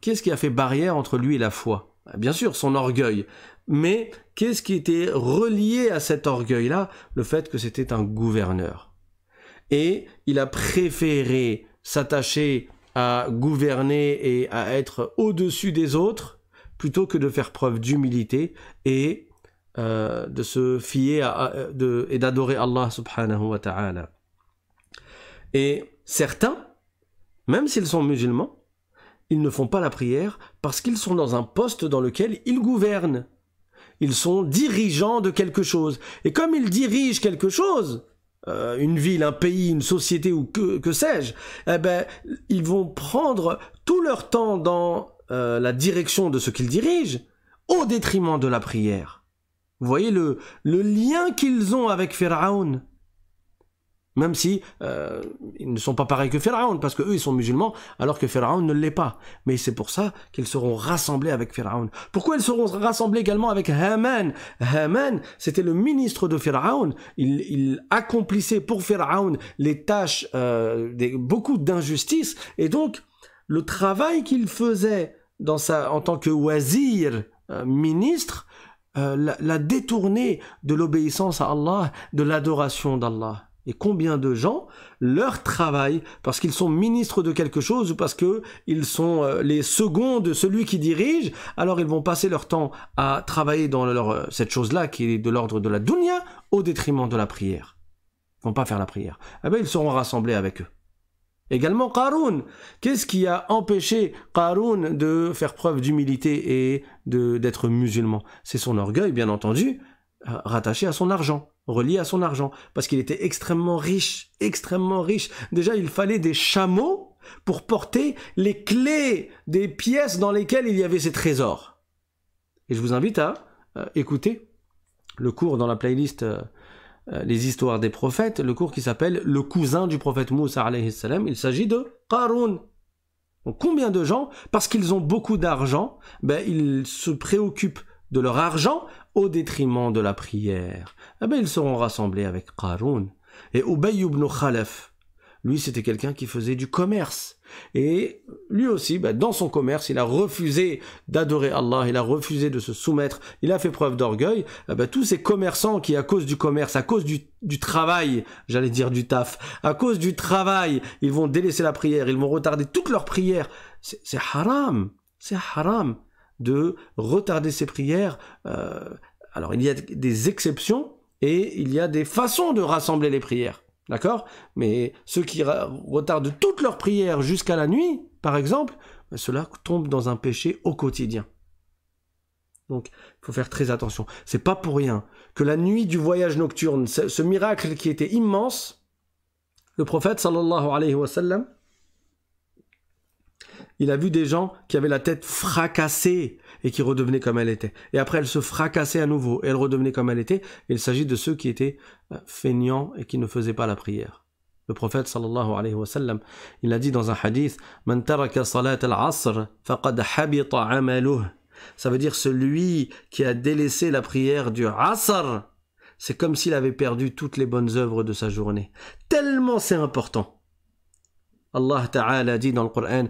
Speaker 1: qu'est-ce qui a fait barrière entre lui et la foi? Bien sûr, son orgueil. Mais qu'est-ce qui était relié à cet orgueil-là? Le fait que c'était un gouverneur. Et il a préféré s'attacher à gouverner et à être au-dessus des autres plutôt que de faire preuve d'humilité et euh, de se fier à, de, et d'adorer Allah subhanahu wa ta'ala. Et certains, même s'ils sont musulmans, ils ne font pas la prière parce qu'ils sont dans un poste dans lequel ils gouvernent. Ils sont dirigeants de quelque chose. Et comme ils dirigent quelque chose, euh, une ville, un pays, une société ou que, que sais-je, eh ben, ils vont prendre tout leur temps dans euh, la direction de ce qu'ils dirigent au détriment de la prière. Vous voyez le, le lien qu'ils ont avec Pharaon. Même si euh, ils ne sont pas pareils que Pharaon, parce que eux ils sont musulmans, alors que Pharaon ne l'est pas. Mais c'est pour ça qu'ils seront rassemblés avec Pharaon. Pourquoi ils seront rassemblés également avec Haman? Haman, c'était le ministre de Pharaon. Il, accomplissait pour Pharaon les tâches, euh, beaucoup d'injustices, et donc le travail qu'il faisait dans sa, en tant que wazir, euh, ministre, euh, l'a détourné de l'obéissance à Allah, de l'adoration d'Allah. Et combien de gens leur travail parce qu'ils sont ministres de quelque chose ou parce que ils sont euh, les seconds de celui qui dirige, alors ils vont passer leur temps à travailler dans leur, euh, cette chose-là qui est de l'ordre de la dunya au détriment de la prière. Ils vont pas faire la prière. Eh bien, ils seront rassemblés avec eux. Également Qarun. Qu'est-ce qui a empêché Qarun de faire preuve d'humilité et d'être musulman? C'est son orgueil, bien entendu, euh, rattaché à son argent, relié à son argent, parce qu'il était extrêmement riche, extrêmement riche. Déjà, il fallait des chameaux pour porter les clés des pièces dans lesquelles il y avait ses trésors. Et je vous invite à euh, écouter le cours dans la playlist euh, les histoires des prophètes, le cours qui s'appelle Le cousin du prophète Moussa salam, il s'agit de Qarun. Donc combien de gens, parce qu'ils ont beaucoup d'argent, ben, ils se préoccupent de leur argent au détriment de la prière. Eh ben, ils seront rassemblés avec Qarun. Et Ubay ibn Khalaf, lui c'était quelqu'un qui faisait du commerce. Et lui aussi, bah, dans son commerce, il a refusé d'adorer Allah, il a refusé de se soumettre, il a fait preuve d'orgueil. Eh ben, tous ces commerçants qui, à cause du commerce, à cause du, du travail, j'allais dire du taf, à cause du travail, ils vont délaisser la prière, ils vont retarder toutes leurs prières. C'est haram, c'est haram de retarder ses prières. Euh, alors il y a des exceptions et il y a des façons de rassembler les prières. D'accord? Mais ceux qui retardent toutes leurs prières jusqu'à la nuit, par exemple, ben cela tombe dans un péché au quotidien. Donc, il faut faire très attention. C'est pas pour rien que la nuit du voyage nocturne, ce, miracle qui était immense, le prophète sallallahu alayhi wa sallam, il a vu des gens qui avaient la tête fracassée et qui redevenait comme elle était. Et après, elle se fracassait à nouveau et elle redevenait comme elle était. Il s'agit de ceux qui étaient euh, feignants et qui ne faisaient pas la prière. Le prophète sallallahu alayhi wa sallam, il a dit dans un hadith, Man taraka salat al-asr, faqad habita amaluh. Ça veut dire celui qui a délaissé la prière du asr, c'est comme s'il avait perdu toutes les bonnes œuvres de sa journée. Tellement c'est important. Allah Ta'ala dit dans le Coran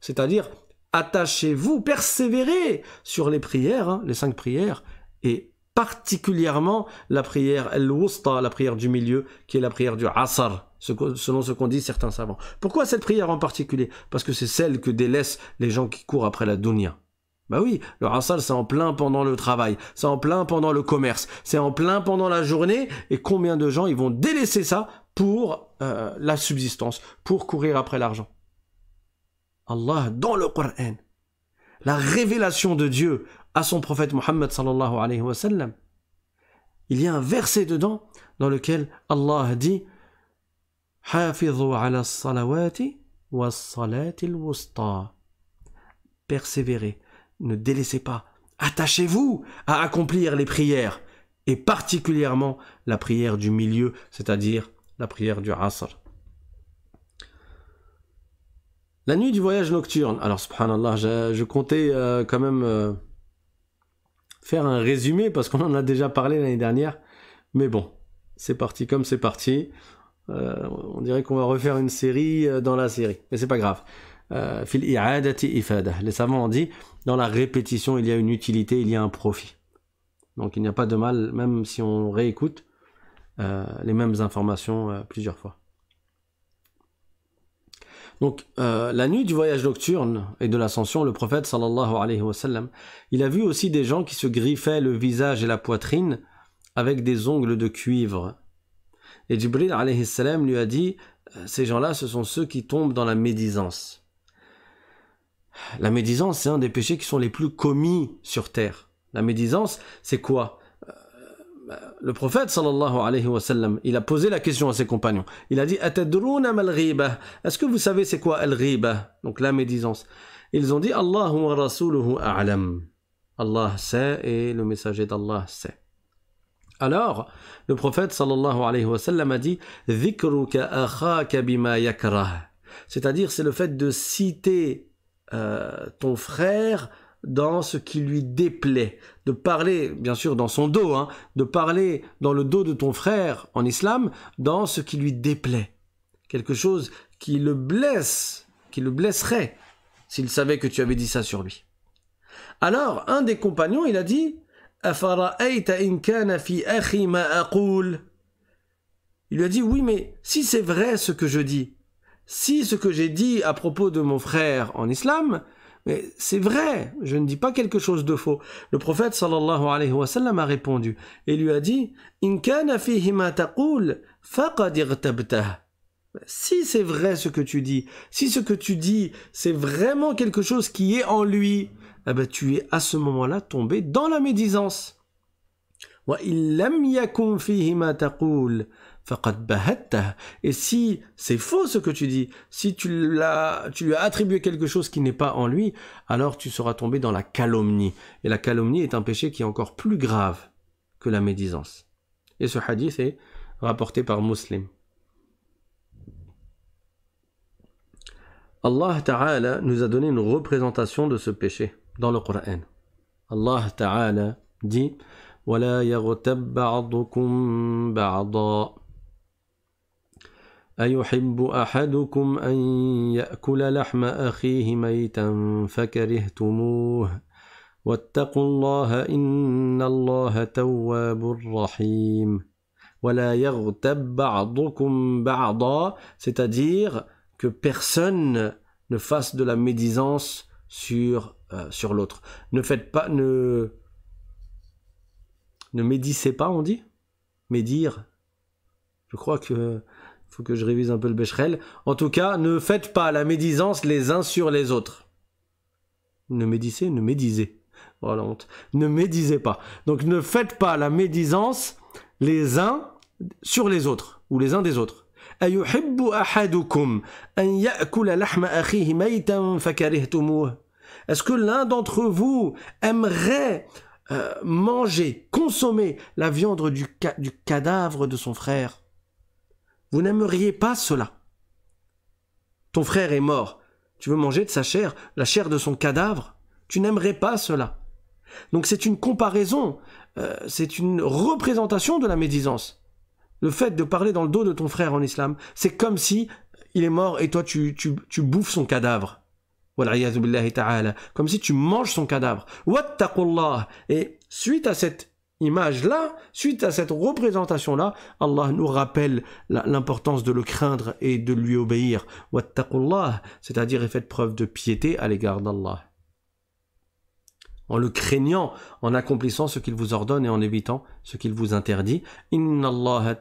Speaker 1: c'est-à-dire attachez-vous, persévérez sur les prières, hein, les cinq prières, et particulièrement la prière al-wusta, la prière du milieu, qui est la prière du asr, selon ce qu'ont dit certains savants. Pourquoi cette prière en particulier? Parce que c'est celle que délaissent les gens qui courent après la dunya. Bah oui, le rassal c'est en plein pendant le travail, c'est en plein pendant le commerce, c'est en plein pendant la journée, et combien de gens ils vont délaisser ça pour euh, la subsistance, pour courir après l'argent? Allah, dans le Coran, la révélation de Dieu à son prophète Muhammad sallallahu alayhi wa sallam, il y a un verset dedans dans lequel Allah dit ala salawati wa Persévérez ne délaissez pas. Attachez-vous à accomplir les prières, et particulièrement la prière du milieu, c'est-à-dire la prière du Asr. La nuit du voyage nocturne. Alors, subhanallah, je, je comptais euh, quand même euh, faire un résumé parce qu'on en a déjà parlé l'année dernière. Mais bon, c'est parti comme c'est parti. Euh, on dirait qu'on va refaire une série dans la série. Mais c'est pas grave. Ifada. Les savants ont dit, dans la répétition, il y a une utilité, il y a un profit. Donc il n'y a pas de mal, même si on réécoute les mêmes informations plusieurs fois. Donc, euh, la nuit du voyage nocturne et de l'ascension, le prophète il a vu aussi des gens qui se griffaient le visage et la poitrine avec des ongles de cuivre. Et Jibril alayhi salam lui a dit, euh, ces gens-là, ce sont ceux qui tombent dans la médisance. La médisance, c'est un des péchés qui sont les plus commis sur terre. La médisance, c'est quoi? Le prophète sallallahu alayhi wa sallam, il a posé la question à ses compagnons. Il a dit Est-ce que vous savez c'est quoi al-ghiba Donc la médisance. Ils ont dit Allahu wa rasuluhu a'lam. Allah sait et le messager d'Allah sait. Alors, le prophète sallallahu alayhi wa sallam a dit. C'est-à-dire c'est le fait de citer euh, ton frère dans ce qui lui déplaît, de parler, bien sûr dans son dos, hein, de parler dans le dos de ton frère en islam, dans ce qui lui déplaît. Quelque chose qui le blesse, qui le blesserait, s'il savait que tu avais dit ça sur lui. Alors, un des compagnons, il a dit, il lui a dit, oui, mais si c'est vrai ce que je dis, si ce que j'ai dit à propos de mon frère en islam, mais c'est vrai, je ne dis pas quelque chose de faux. Le prophète sallallahu alayhi wa sallam a répondu et lui a dit In kana Si c'est vrai ce que tu dis, si ce que tu dis, c'est vraiment quelque chose qui est en lui, eh ben, tu es à ce moment-là tombé dans la médisance. Wa illam yakun fihi ma taqul, et si c'est faux ce que tu dis, si tu, l'as, tu lui as attribué quelque chose qui n'est pas en lui, alors tu seras tombé dans la calomnie. Et la calomnie est un péché qui est encore plus grave que la médisance. Et ce hadith est rapporté par Muslim. Allah Ta'ala nous a donné une représentation de ce péché dans le Coran. Allah Ta'ala dit ولا يغتب بعضكم بعضا أيحب أحدكم أن يأكل لحم أخيه ميتا فكرهتموه واتقوا الله إن الله تواب رحيم ولا يغتب بعضكم بعضا c'est-à-dire que personne ne fasse de la médisance sur euh, sur l'autre ne faites pas ne ne médissez pas on dit médire je crois que faut que je révise un peu le Becherel. En tout cas, ne faites pas la médisance les uns sur les autres. Ne médisez, ne médisez. Voilà honte. Ne médisez pas. Donc ne faites pas la médisance les uns sur les autres, ou les uns des autres. Est-ce que l'un d'entre vous aimerait euh, manger, consommer la viande du cadavre de son frère? Vous n'aimeriez pas cela. Ton frère est mort. Tu veux manger de sa chair, la chair de son cadavre? Tu n'aimerais pas cela. Donc c'est une comparaison, euh, c'est une représentation de la médisance. Le fait de parler dans le dos de ton frère en islam, c'est comme si il est mort et toi tu, tu, tu bouffes son cadavre. Comme si tu manges son cadavre. Et suite à cette image-là, suite à cette représentation-là, Allah nous rappelle l'importance de le craindre et de lui obéir. c'est-à-dire faites preuve de piété à l'égard d'Allah. En le craignant, en accomplissant ce qu'il vous ordonne et en évitant ce qu'il vous interdit. Inna Allah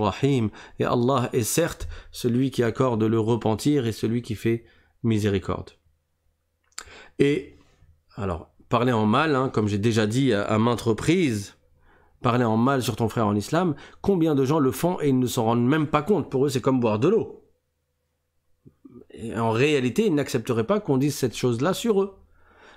Speaker 1: rahim. Et Allah est certes celui qui accorde le repentir et celui qui fait miséricorde. Et alors, parler en mal, hein, comme j'ai déjà dit à, maintes reprises, parler en mal sur ton frère en islam, combien de gens le font et ils ne s'en rendent même pas compte Pour eux, c'est comme boire de l'eau. Et en réalité, ils n'accepteraient pas qu'on dise cette chose-là sur eux.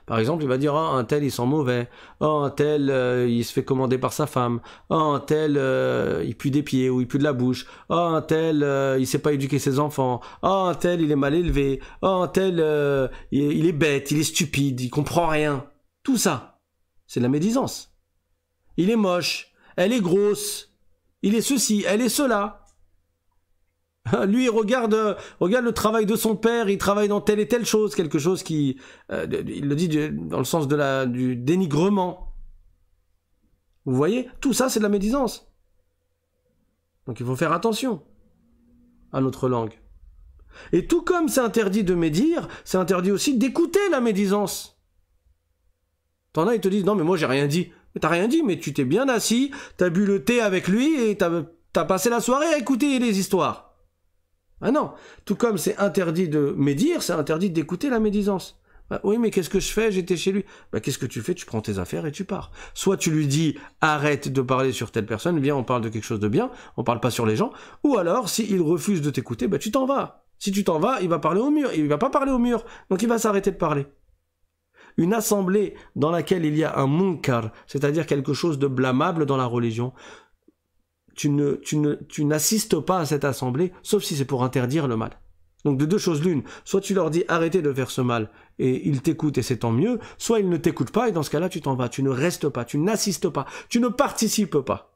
Speaker 1: Par exemple, il va dire oh, un tel il sent mauvais, oh, un tel euh, il se fait commander par sa femme, oh, un tel euh, il pue des pieds ou il pue de la bouche, oh, un tel euh, il sait pas éduquer ses enfants, oh, un tel il est mal élevé, oh, un tel il, il est bête, il est stupide, il comprend rien. Tout ça, c'est de la médisance. Il est moche, elle est grosse, il est ceci, elle est cela. Lui, il regarde, regarde le travail de son père, il travaille dans telle et telle chose, quelque chose qui, euh, il le dit dans le sens du dénigrement. Vous voyez, tout ça, c'est de la médisance. Donc il faut faire attention à notre langue. Et tout comme c'est interdit de médire, c'est interdit aussi d'écouter la médisance. T'en as, ils te disent, non mais moi j'ai rien dit. Mais t'as rien dit, mais tu t'es bien assis, t'as bu le thé avec lui et t'as as passé la soirée à écouter les histoires. Ah non, tout comme c'est interdit de médire, c'est interdit d'écouter la médisance. Bah oui, mais qu'est-ce que je fais? J'étais chez lui. Bah, qu'est-ce que tu fais? Tu prends tes affaires et tu pars. Soit tu lui dis arrête de parler sur telle personne, viens, on parle de quelque chose de bien, on parle pas sur les gens. Ou alors, s'il refuse de t'écouter, bah tu t'en vas. Si tu t'en vas, il va parler au mur. Il va pas parler au mur, donc il va s'arrêter de parler. Une assemblée dans laquelle il y a un munkar, c'est-à-dire quelque chose de blâmable dans la religion, tu n'assistes pas à cette assemblée, sauf si c'est pour interdire le mal. Donc de deux choses l'une, soit tu leur dis arrêtez de faire ce mal et ils t'écoutent et c'est tant mieux, soit ils ne t'écoutent pas et dans ce cas-là tu t'en vas, tu ne restes pas, tu n'assistes pas, tu ne participes pas.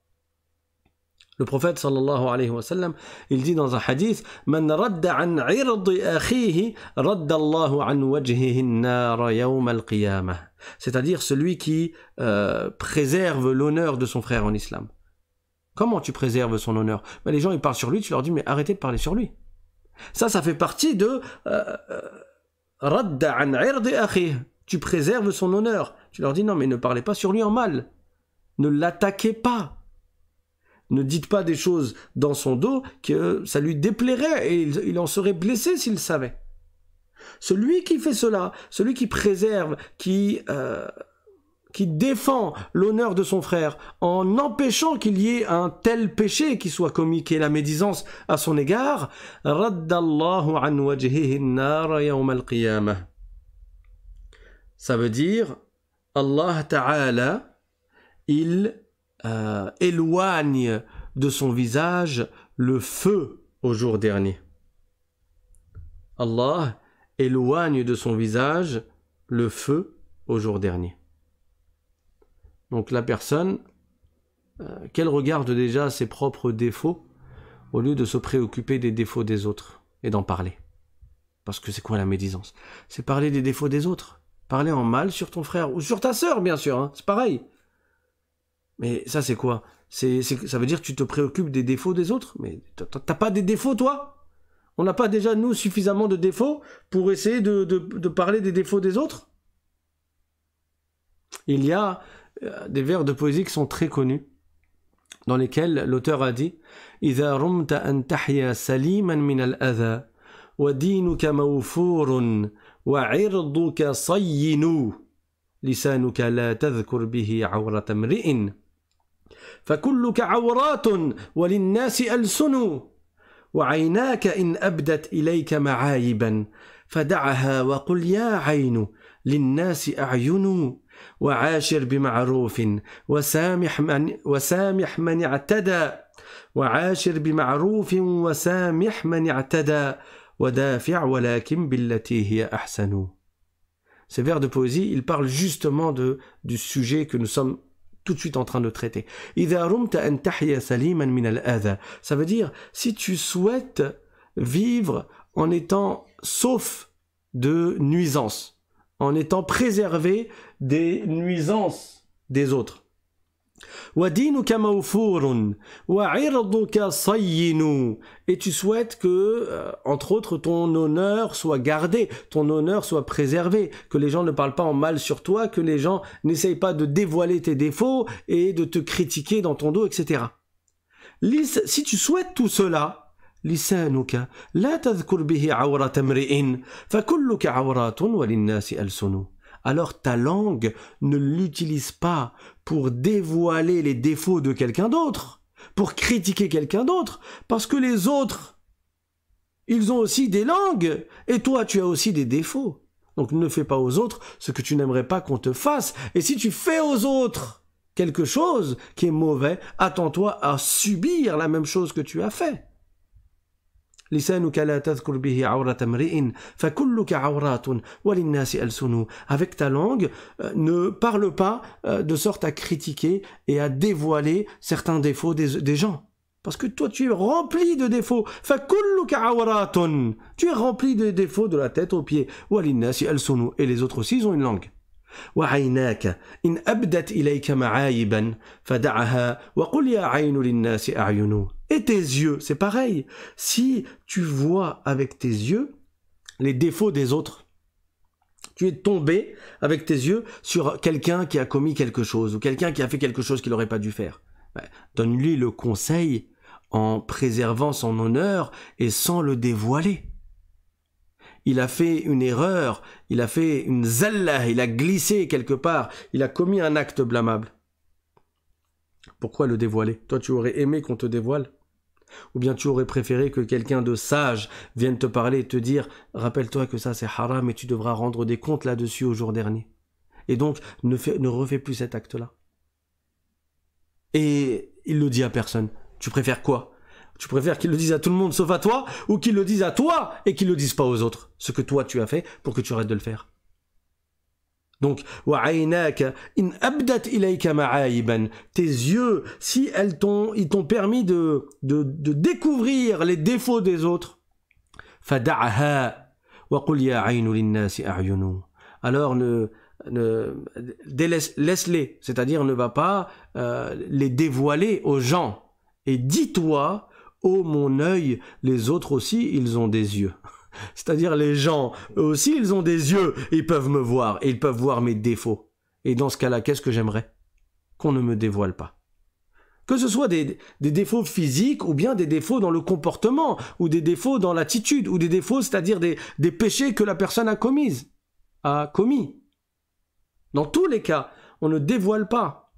Speaker 1: Le prophète sallallahu alayhi wa sallam, il dit dans un hadith radda an an. C'est-à-dire celui qui euh, préserve l'honneur de son frère en islam. Comment tu préserves son honneur? Ben, Les gens, ils parlent sur lui, tu leur dis, mais arrêtez de parler sur lui. Ça, ça fait partie de... Euh, euh, tu préserves son honneur. Tu leur dis, non, mais ne parlez pas sur lui en mal. Ne l'attaquez pas. Ne dites pas des choses dans son dos que ça lui déplairait et il, en serait blessé s'il savait. Celui qui fait cela, celui qui préserve, qui... Euh, qui défend l'honneur de son frère en empêchant qu'il y ait un tel péché qui soit commis, qui est la médisance à son égard, ça veut dire Allah Ta'ala, il euh, éloigne de son visage le feu au jour dernier. Allah éloigne de son visage le feu au jour dernier. Donc la personne, euh, qu'elle regarde déjà ses propres défauts au lieu de se préoccuper des défauts des autres et d'en parler. Parce que c'est quoi la médisance? C'est parler des défauts des autres. Parler en mal sur ton frère ou sur ta sœur, bien sûr, hein, c'est pareil. Mais ça, c'est quoi c'est, Ça veut dire que tu te préoccupes des défauts des autres Mais t'as pas des défauts, toi On n'a pas déjà, nous, suffisamment de défauts pour essayer de, de parler des défauts des autres Il y a euh, des vers de poésie qui sont très connus, dans lesquels l'auteur a dit إذا رمت أن تحيا سليما من الأذى ودينك موفور وعرضك صين لسانك لا تذكر به عورة امرئ فكلك عورات وللناس ألسن وعيناك إن أبدت إليك معايبا فدعها وقل يا عين للناس أعين وعاشر بمعروف وسامح من وسامح من اعتدى وعاشر بمعروف وسامح من اعتدى ودافع ولكن بالتي هي أحسن. Ces vers de poésie, ils parlent justement de, du sujet que nous sommes tout de suite en train de traiter. Ça veut dire, si tu souhaites vivre en étant sauf de nuisances, en étant préservé des nuisances des autres. Et tu souhaites que, euh, entre autres, ton honneur soit gardé, ton honneur soit préservé, que les gens ne parlent pas en mal sur toi, que les gens n'essayent pas de dévoiler tes défauts et de te critiquer dans ton dos, etc. Si tu souhaites tout cela, لسانك لا تذكر به عورة امرئ فكلك عورات وللناس ألسن alors ta langue ne l'utilise pas pour dévoiler les défauts de quelqu'un d'autre, pour critiquer quelqu'un d'autre, parce que les autres, ils ont aussi des langues, et toi tu as aussi des défauts. Donc ne fais pas aux autres ce que tu n'aimerais pas qu'on te fasse. Et si tu fais aux autres quelque chose qui est mauvais, attends-toi à subir la même chose que tu as fait. Avec ta langue, euh, ne parle pas euh, de sorte à critiquer et à dévoiler certains défauts des, gens. Parce que toi, tu es rempli de défauts. Tu es rempli de défauts de la tête aux pieds. Et les autres aussi, ils ont une langue. وعيناك إن أبدت إليك معايبا فدعها وقل يا عين للناس أعين et tes yeux, c'est pareil. Si tu vois avec tes yeux les défauts des autres, tu es tombé avec tes yeux sur quelqu'un qui a commis quelque chose ou quelqu'un qui a fait quelque chose qu'il n'aurait pas dû faire. Ben, donne-lui le conseil en préservant son honneur et sans le dévoiler il a fait une erreur, il a fait une zallah, il a glissé quelque part, il a commis un acte blâmable. Pourquoi le dévoiler? Toi, tu aurais aimé qu'on te dévoile? Ou bien tu aurais préféré que quelqu'un de sage vienne te parler et te dire Rappelle-toi que ça c'est haram et tu devras rendre des comptes là-dessus au jour dernier. Et donc, ne, refais plus cet acte-là. Et il le dit à personne. Tu préfères quoi? Tu préfères qu'ils le disent à tout le monde sauf à toi, ou qu'ils le disent à toi et qu'ils le disent pas aux autres, ce que toi tu as fait pour que tu arrêtes de le faire. Donc, in abdat tes yeux, si elles t'ont, ils t'ont permis de, de, découvrir les défauts des autres, alors ne, ne laisse-les, c'est-à-dire ne va pas euh, les dévoiler aux gens. Et dis-toi Oh mon œil, les autres aussi, ils ont des yeux. C'est-à-dire les gens, eux aussi, ils ont des yeux, ils peuvent me voir, et ils peuvent voir mes défauts. Et dans ce cas-là, qu'est-ce que j'aimerais Qu'on ne me dévoile pas. Que ce soit des, défauts physiques ou bien des défauts dans le comportement, ou des défauts dans l'attitude, ou des défauts, c'est-à-dire des, péchés que la personne a commis. A commis. Dans tous les cas, on ne dévoile pas.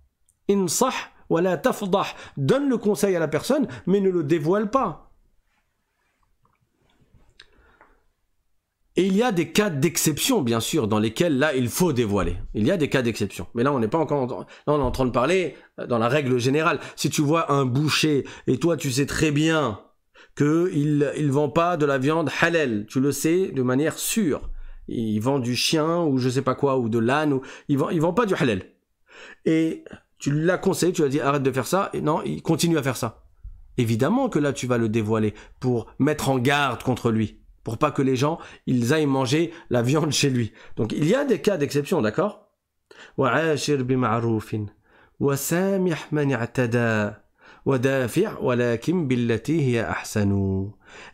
Speaker 1: Insah Donne le conseil à la personne, mais ne le dévoile pas. Et il y a des cas d'exception, bien sûr, dans lesquels là, il faut dévoiler. Il y a des cas d'exception. Mais là, on n'est pas encore, en... on est en train de parler euh, dans la règle générale. Si tu vois un boucher, et toi, tu sais très bien qu'il il vend pas de la viande halal. Tu le sais de manière sûre. Il vend du chien, ou je sais pas quoi, ou de l'âne, ou, il vend, vend pas du halal. Et tu l'as conseillé, tu lui as dit arrête de faire ça, et non, il continue à faire ça. Évidemment que là, tu vas le dévoiler pour mettre en garde contre lui, pour pas que les gens, ils aillent manger la viande chez lui. Donc, il y a des cas d'exception, d'accord?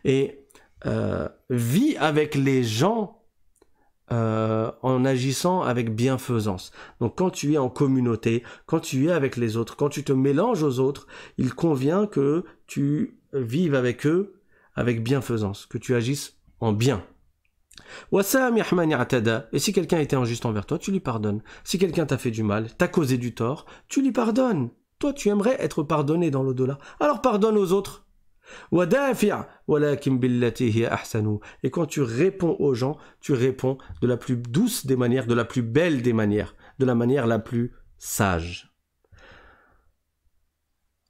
Speaker 1: Et euh, vis avec les gens euh, en agissant avec bienfaisance. Donc quand tu es en communauté, quand tu es avec les autres, quand tu te mélanges aux autres, il convient que tu vives avec eux avec bienfaisance, que tu agisses en bien. Et si quelqu'un était injuste envers toi, tu lui pardonnes. Si quelqu'un t'a fait du mal, t'a causé du tort, tu lui pardonnes. Toi, tu aimerais être pardonné dans l'au-delà. Alors pardonne aux autres. Et quand tu réponds aux gens, tu réponds de la plus douce des manières, de la plus belle des manières, de la manière la plus sage.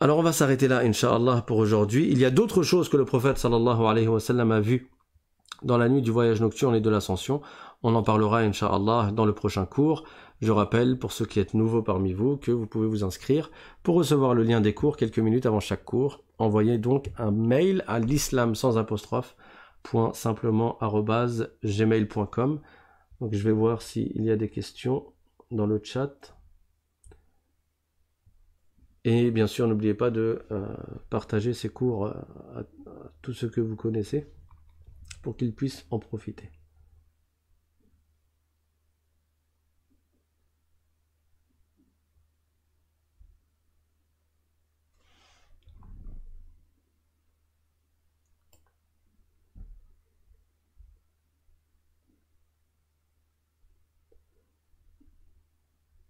Speaker 1: Alors on va s'arrêter là, inshallah, pour aujourd'hui. Il y a d'autres choses que le prophète sallallahu alayhi wa sallam a vues dans la nuit du voyage nocturne et de l'ascension. On en parlera, inshallah, dans le prochain cours. Je rappelle, pour ceux qui êtes nouveaux parmi vous, que vous pouvez vous inscrire pour recevoir le lien des cours quelques minutes avant chaque cours envoyez donc un mail à l'islam sans apostrophe simplement gmail.com donc je vais voir s'il y a des questions dans le chat et bien sûr n'oubliez pas de euh, partager ces cours à tous ceux que vous connaissez pour qu'ils puissent en profiter.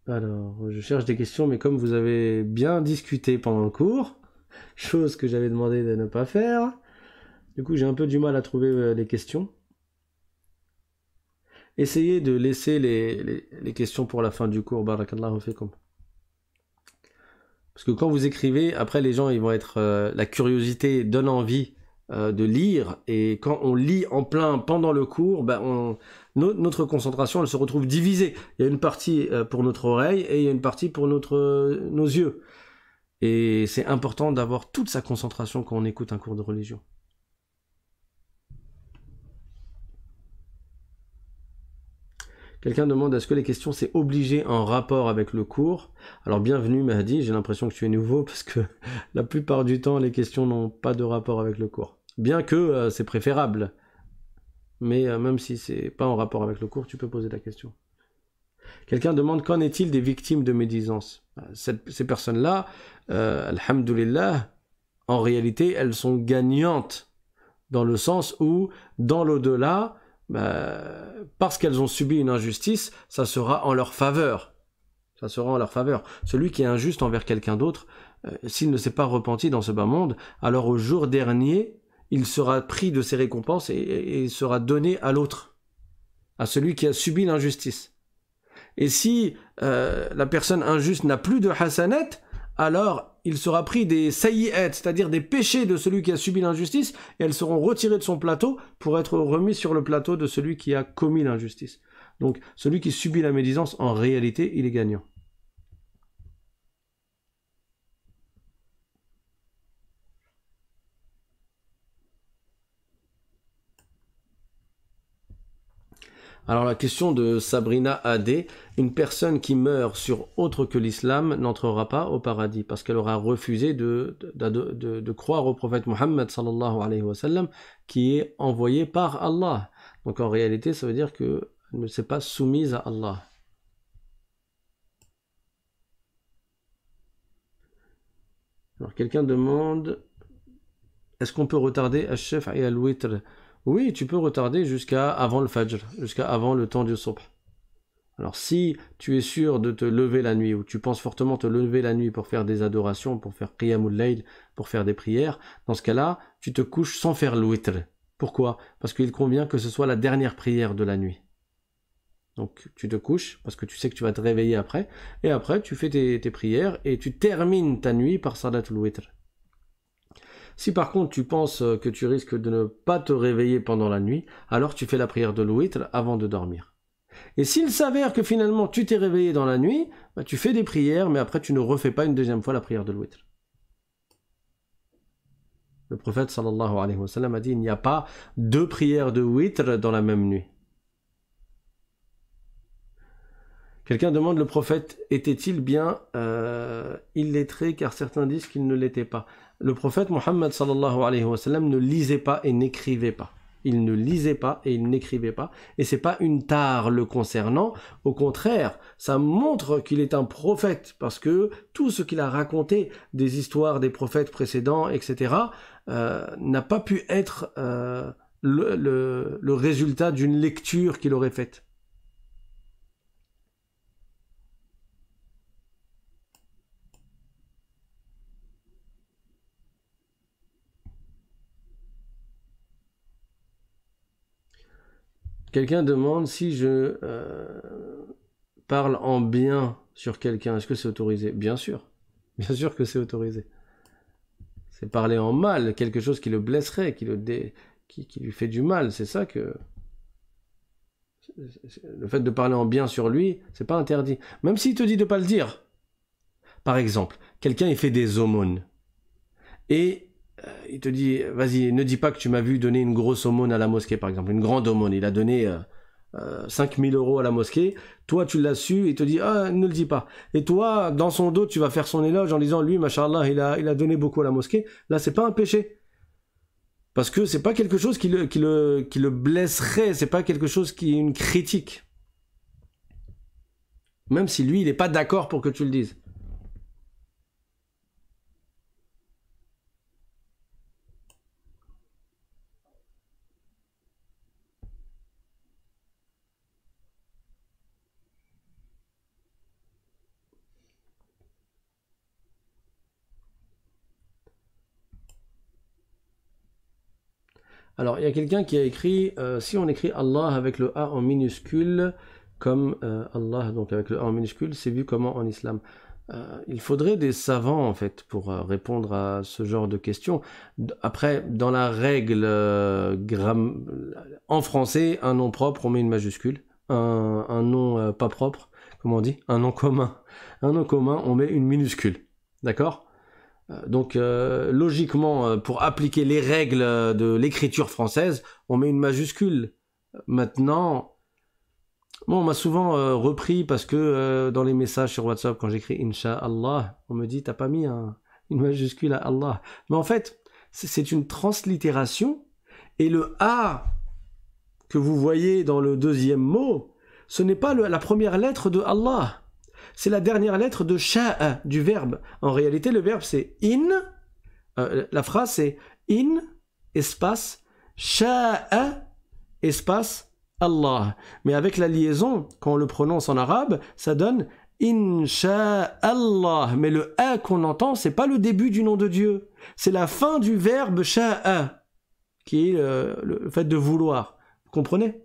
Speaker 1: Alors, je cherche des questions, mais comme vous avez bien discuté pendant le cours, chose que j'avais demandé de ne pas faire, du coup j'ai un peu du mal à trouver euh, les questions. Essayez de laisser les, questions pour la fin du cours. Barakallahu fikum. Parce que quand vous écrivez, après les gens, ils vont être. Euh, la curiosité donne envie euh, de lire. Et quand on lit en plein pendant le cours, ben notre concentration, elle se retrouve divisée. Il y a une partie pour notre oreille et il y a une partie pour notre, nos yeux. Et c'est important d'avoir toute sa concentration quand on écoute un cours de religion. Quelqu'un demande est-ce que les questions c'est obligé en rapport avec le cours? Alors bienvenue Mahdi, j'ai l'impression que tu es nouveau parce que la plupart du temps les questions n'ont pas de rapport avec le cours. Bien que euh, c'est préférable. Mais euh, même si c'est pas en rapport avec le cours, tu peux poser ta question. Quelqu'un demande qu'en est-il des victimes de médisance? Euh, Ces personnes-là, euh, alhamdulillah, en réalité, elles sont gagnantes dans le sens où, dans l'au-delà, bah, parce qu'elles ont subi une injustice, ça sera en leur faveur. Ça sera en leur faveur. Celui qui est injuste envers quelqu'un d'autre, euh, s'il ne s'est pas repenti dans ce bas monde, alors au jour dernier, il sera pris de ses récompenses et, sera donné à l'autre, à celui qui a subi l'injustice. Et si euh, la personne injuste n'a plus de hasanat, alors il sera pris des sayyat, c'est-à-dire des péchés de celui qui a subi l'injustice, et elles seront retirées de son plateau pour être remises sur le plateau de celui qui a commis l'injustice. Donc celui qui subit la médisance, en réalité, il est gagnant. Alors la question de Sabrina Adé, une personne qui meurt sur autre que l'islam n'entrera pas au paradis parce qu'elle aura refusé de, croire au prophète Mohammed sallallahu qui est envoyé par Allah. Donc en réalité ça veut dire qu'elle ne s'est pas soumise à Allah. Alors quelqu'un demande est-ce qu'on peut retarder à chef et al-witr? Oui, tu peux retarder jusqu'à avant le Fajr, jusqu'à avant le temps du Subh. Alors si tu es sûr de te lever la nuit, ou tu penses fortement te lever la nuit pour faire des adorations, pour faire Qiyamul Layl, pour faire des prières, dans ce cas-là, tu te couches sans faire le Pourquoi? Parce qu'il convient que ce soit la dernière prière de la nuit. Donc tu te couches parce que tu sais que tu vas te réveiller après, et après tu fais tes, prières et tu termines ta nuit par Salatul Witr. Si par contre tu penses euh, que tu risques de ne pas te réveiller pendant la nuit, alors tu fais la prière de l'ouïtre avant de dormir. Et s'il s'avère que finalement tu t'es réveillé dans la nuit, bah, tu fais des prières, mais après tu ne refais pas une deuxième fois la prière de l'ouïtre. Le prophète sallallahu alayhi wa sallam a dit il n'y a pas deux prières de witr dans la même nuit. Quelqu'un demande le prophète était-il bien euh, illettré car certains disent qu'il ne l'était pas le prophète Mohammed ne lisait pas et n'écrivait pas. Il ne lisait pas et il n'écrivait pas. Et c'est pas une tare le concernant. Au contraire, ça montre qu'il est un prophète parce que tout ce qu'il a raconté des histoires des prophètes précédents, etc., euh, n'a pas pu être euh, le résultat d'une lecture qu'il aurait faite. Quelqu'un demande si je euh, parle en bien sur quelqu'un, est-ce que c'est autorisé? Bien sûr, bien sûr que c'est autorisé. C'est parler en mal, quelque chose qui le blesserait, qui, le qui, lui fait du mal, c'est ça que... Le fait de parler en bien sur lui, c'est pas interdit. Même s'il te dit de pas le dire. Par exemple, quelqu'un il fait des aumônes. Et il te dit, vas-y, ne dis pas que tu m'as vu donner une grosse aumône à la mosquée, par exemple, une grande aumône. Il a donné euh, euh, 5000 euros à la mosquée. Toi, tu l'as su et te dit, ah, ne le dis pas. Et toi, dans son dos, tu vas faire son éloge en disant, lui, machallah, il a, il a donné beaucoup à la mosquée. Là, c'est pas un péché. Parce que c'est pas quelque chose qui le, qui le, qui le blesserait, c'est pas quelque chose qui est une critique. Même si lui, il n'est pas d'accord pour que tu le dises. Alors, il y a quelqu'un qui a écrit, euh, si on écrit Allah avec le A en minuscule, comme euh, Allah, donc avec le A en minuscule, c'est vu comment en islam? Euh, il faudrait des savants en fait pour répondre à ce genre de questions. Après, dans la règle en français, un nom propre, on met une majuscule. Un, un nom pas propre, comment on dit? Un nom commun. Un nom commun, on met une minuscule. D'accord? Donc euh, logiquement, euh, pour appliquer les règles de l'écriture française, on met une majuscule. Maintenant, bon, on m'a souvent repris parce que dans les messages sur WhatsApp, quand j'écris Inch'Allah, on me dit t'as pas mis une majuscule à Allah. Mais en fait, c'est une translittération et le A que vous voyez dans le deuxième mot, ce n'est pas la première lettre de Allah c'est la dernière lettre de sha'a, du verbe. En réalité, le verbe c'est in, euh, la phrase c'est in, espace, sha'a, espace, Allah. Mais avec la liaison, quand on le prononce en arabe, ça donne Insha'Allah. Mais le A qu'on entend, c'est pas le début du nom de Dieu. C'est la fin du verbe sha'a, qui est euh, le fait de vouloir. Vous comprenez?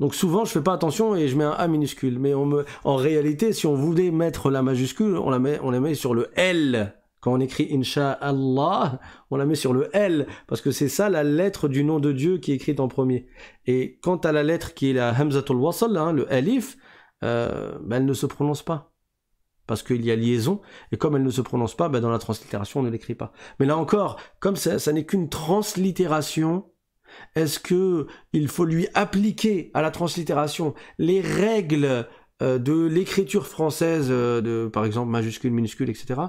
Speaker 1: Donc souvent, je fais pas attention et je mets un A minuscule. Mais on me... en réalité, si on voulait mettre la majuscule, on la met, on la met sur le L. Quand on écrit Inch'Allah, on la met sur le L, parce que c'est ça la lettre du nom de Dieu qui est écrite en premier. Et quant à la lettre qui est la Hamzatul Wasal, hein, le Alif, euh, ben elle ne se prononce pas. Parce qu'il y a liaison, et comme elle ne se prononce pas, ben dans la translittération, on ne l'écrit pas. Mais là encore, comme ça, ça n'est qu'une translittération, est-ce que il faut lui appliquer à la translittération les règles euh, de l'écriture française, euh, de par exemple majuscule, minuscule, etc.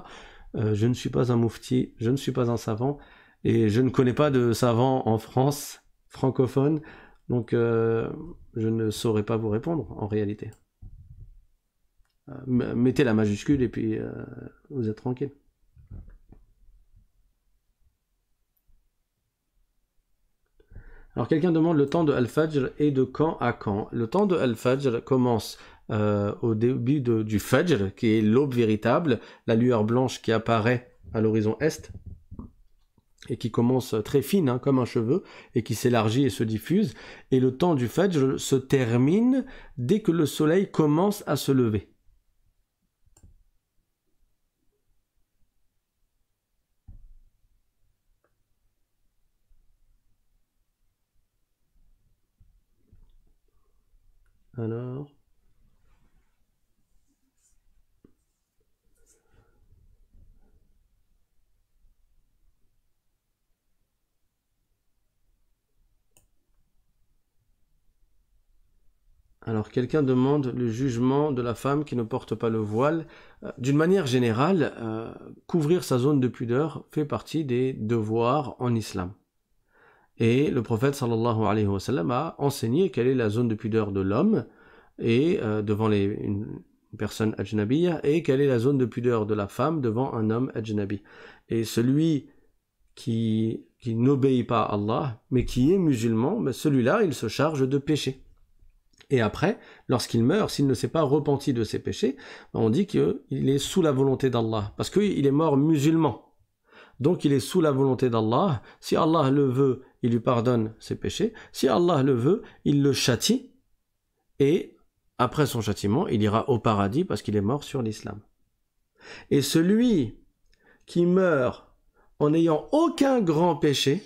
Speaker 1: Euh, je ne suis pas un moufti, je ne suis pas un savant, et je ne connais pas de savant en France francophone, donc je ne saurais pas vous répondre en réalité. mettez la majuscule et puis vous êtes tranquille. Alors quelqu'un demande le temps de Al-Fajr et de quand à quand. Le temps de Al-Fajr commence euh, au début du Fajr, qui est l'aube véritable, la lueur blanche qui apparaît à l'horizon est et qui commence très fine, hein, comme un cheveu, et qui s'élargit et se diffuse. Et le temps du Fajr se termine dès que le soleil commence à se lever. Alors. Quelqu'un demande le jugement de la femme qui ne porte pas le voile. Euh, d'une manière générale, euh, couvrir sa zone de pudeur fait partie des devoirs en islam. Et le prophète a enseigné quelle est la zone de pudeur de l'homme et euh, devant une, personne ajnabiya et quelle est la zone de pudeur de la femme devant un homme ajnabi. Et celui qui, qui n'obéit pas à Allah, mais qui est musulman, ben celui-là, il se charge de péché. Et après, lorsqu'il meurt, s'il ne s'est pas repenti de ses péchés, ben on dit qu'il est sous la volonté d'Allah, parce qu'il est mort musulman. Donc il est sous la volonté d'Allah. Si Allah le veut, il lui pardonne ses péchés. Si Allah le veut, il le châtie. Et après son châtiment, il ira au paradis parce qu'il est mort sur l'islam. Et celui qui meurt en n'ayant aucun grand péché,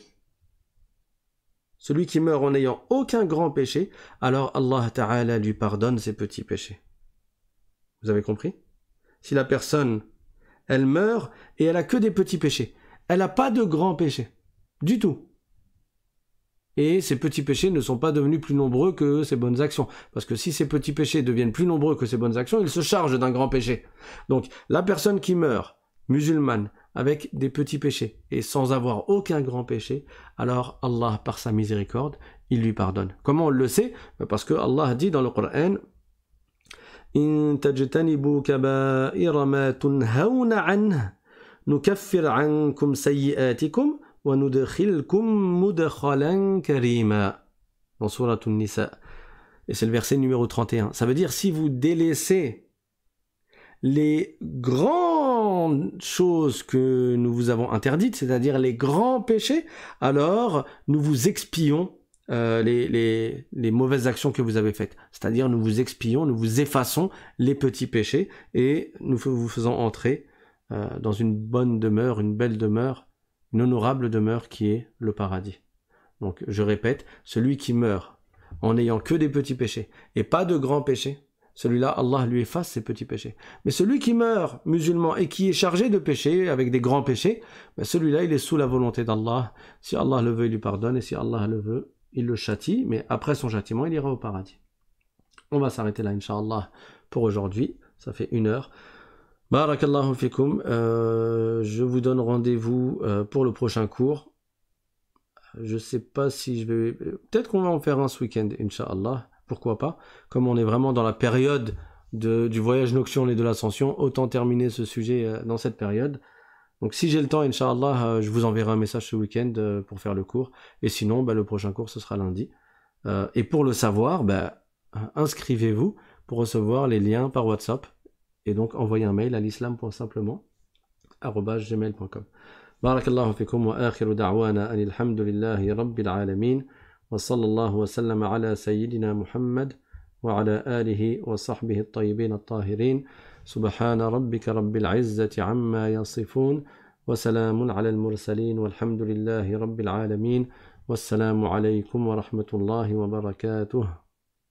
Speaker 1: celui qui meurt en n'ayant aucun grand péché, alors Allah lui pardonne ses petits péchés. Vous avez compris? Si la personne, elle meurt et elle a que des petits péchés, elle n'a pas de grands péchés. Du tout. Et ces petits péchés ne sont pas devenus plus nombreux que ses bonnes actions. Parce que si ces petits péchés deviennent plus nombreux que ses bonnes actions, ils se chargent d'un grand péché. Donc la personne qui meurt, musulmane, avec des petits péchés, et sans avoir aucun grand péché, alors Allah, par sa miséricorde, il lui pardonne. Comment on le sait? Parce que Allah dit dans le Coran, In et c'est le verset numéro 31. Ça veut dire si vous délaissez les grandes choses que nous vous avons interdites, c'est-à-dire les grands péchés, alors nous vous expions euh, les, les, les, mauvaises actions que vous avez faites. C'est-à-dire nous vous expions, nous vous effaçons les petits péchés et nous vous faisons entrer euh, dans une bonne demeure, une belle demeure, une honorable demeure qui est le paradis. Donc je répète, celui qui meurt en n'ayant que des petits péchés et pas de grands péchés, celui-là, Allah lui efface ses petits péchés. Mais celui qui meurt musulman et qui est chargé de péchés, avec des grands péchés, ben celui-là, il est sous la volonté d'Allah. Si Allah le veut, il lui pardonne, et si Allah le veut, il le châtie, mais après son châtiment, il ira au paradis. On va s'arrêter là, Inch'Allah, pour aujourd'hui. Ça fait une heure. Barakallahu. Euh, je vous donne rendez-vous euh, pour le prochain cours. Je sais pas si je vais. Peut-être qu'on va en faire un ce week-end, Inch'Allah pourquoi pas? Comme on est vraiment dans la période du voyage nocturne et de l'ascension, autant terminer ce sujet euh, dans cette période. Donc si j'ai le temps, Inch'Allah, je vous enverrai un message ce week-end pour faire le cours. Et sinon, bah, le prochain cours, ce sera lundi. et pour le savoir, bah, inscrivez-vous pour recevoir les liens par WhatsApp. Et donc envoyez un mail à l'islam.simplement gmail.com Barakallahu fikum wa akhiru da'wana anilhamdulillahi rabbil alamin. وصلى الله وسلم على سيدنا محمد وعلى آله وصحبه الطيبين الطاهرين سبحان ربك رب العزة عما يصفون وسلام على المرسلين والحمد لله رب العالمين والسلام عليكم ورحمة الله وبركاته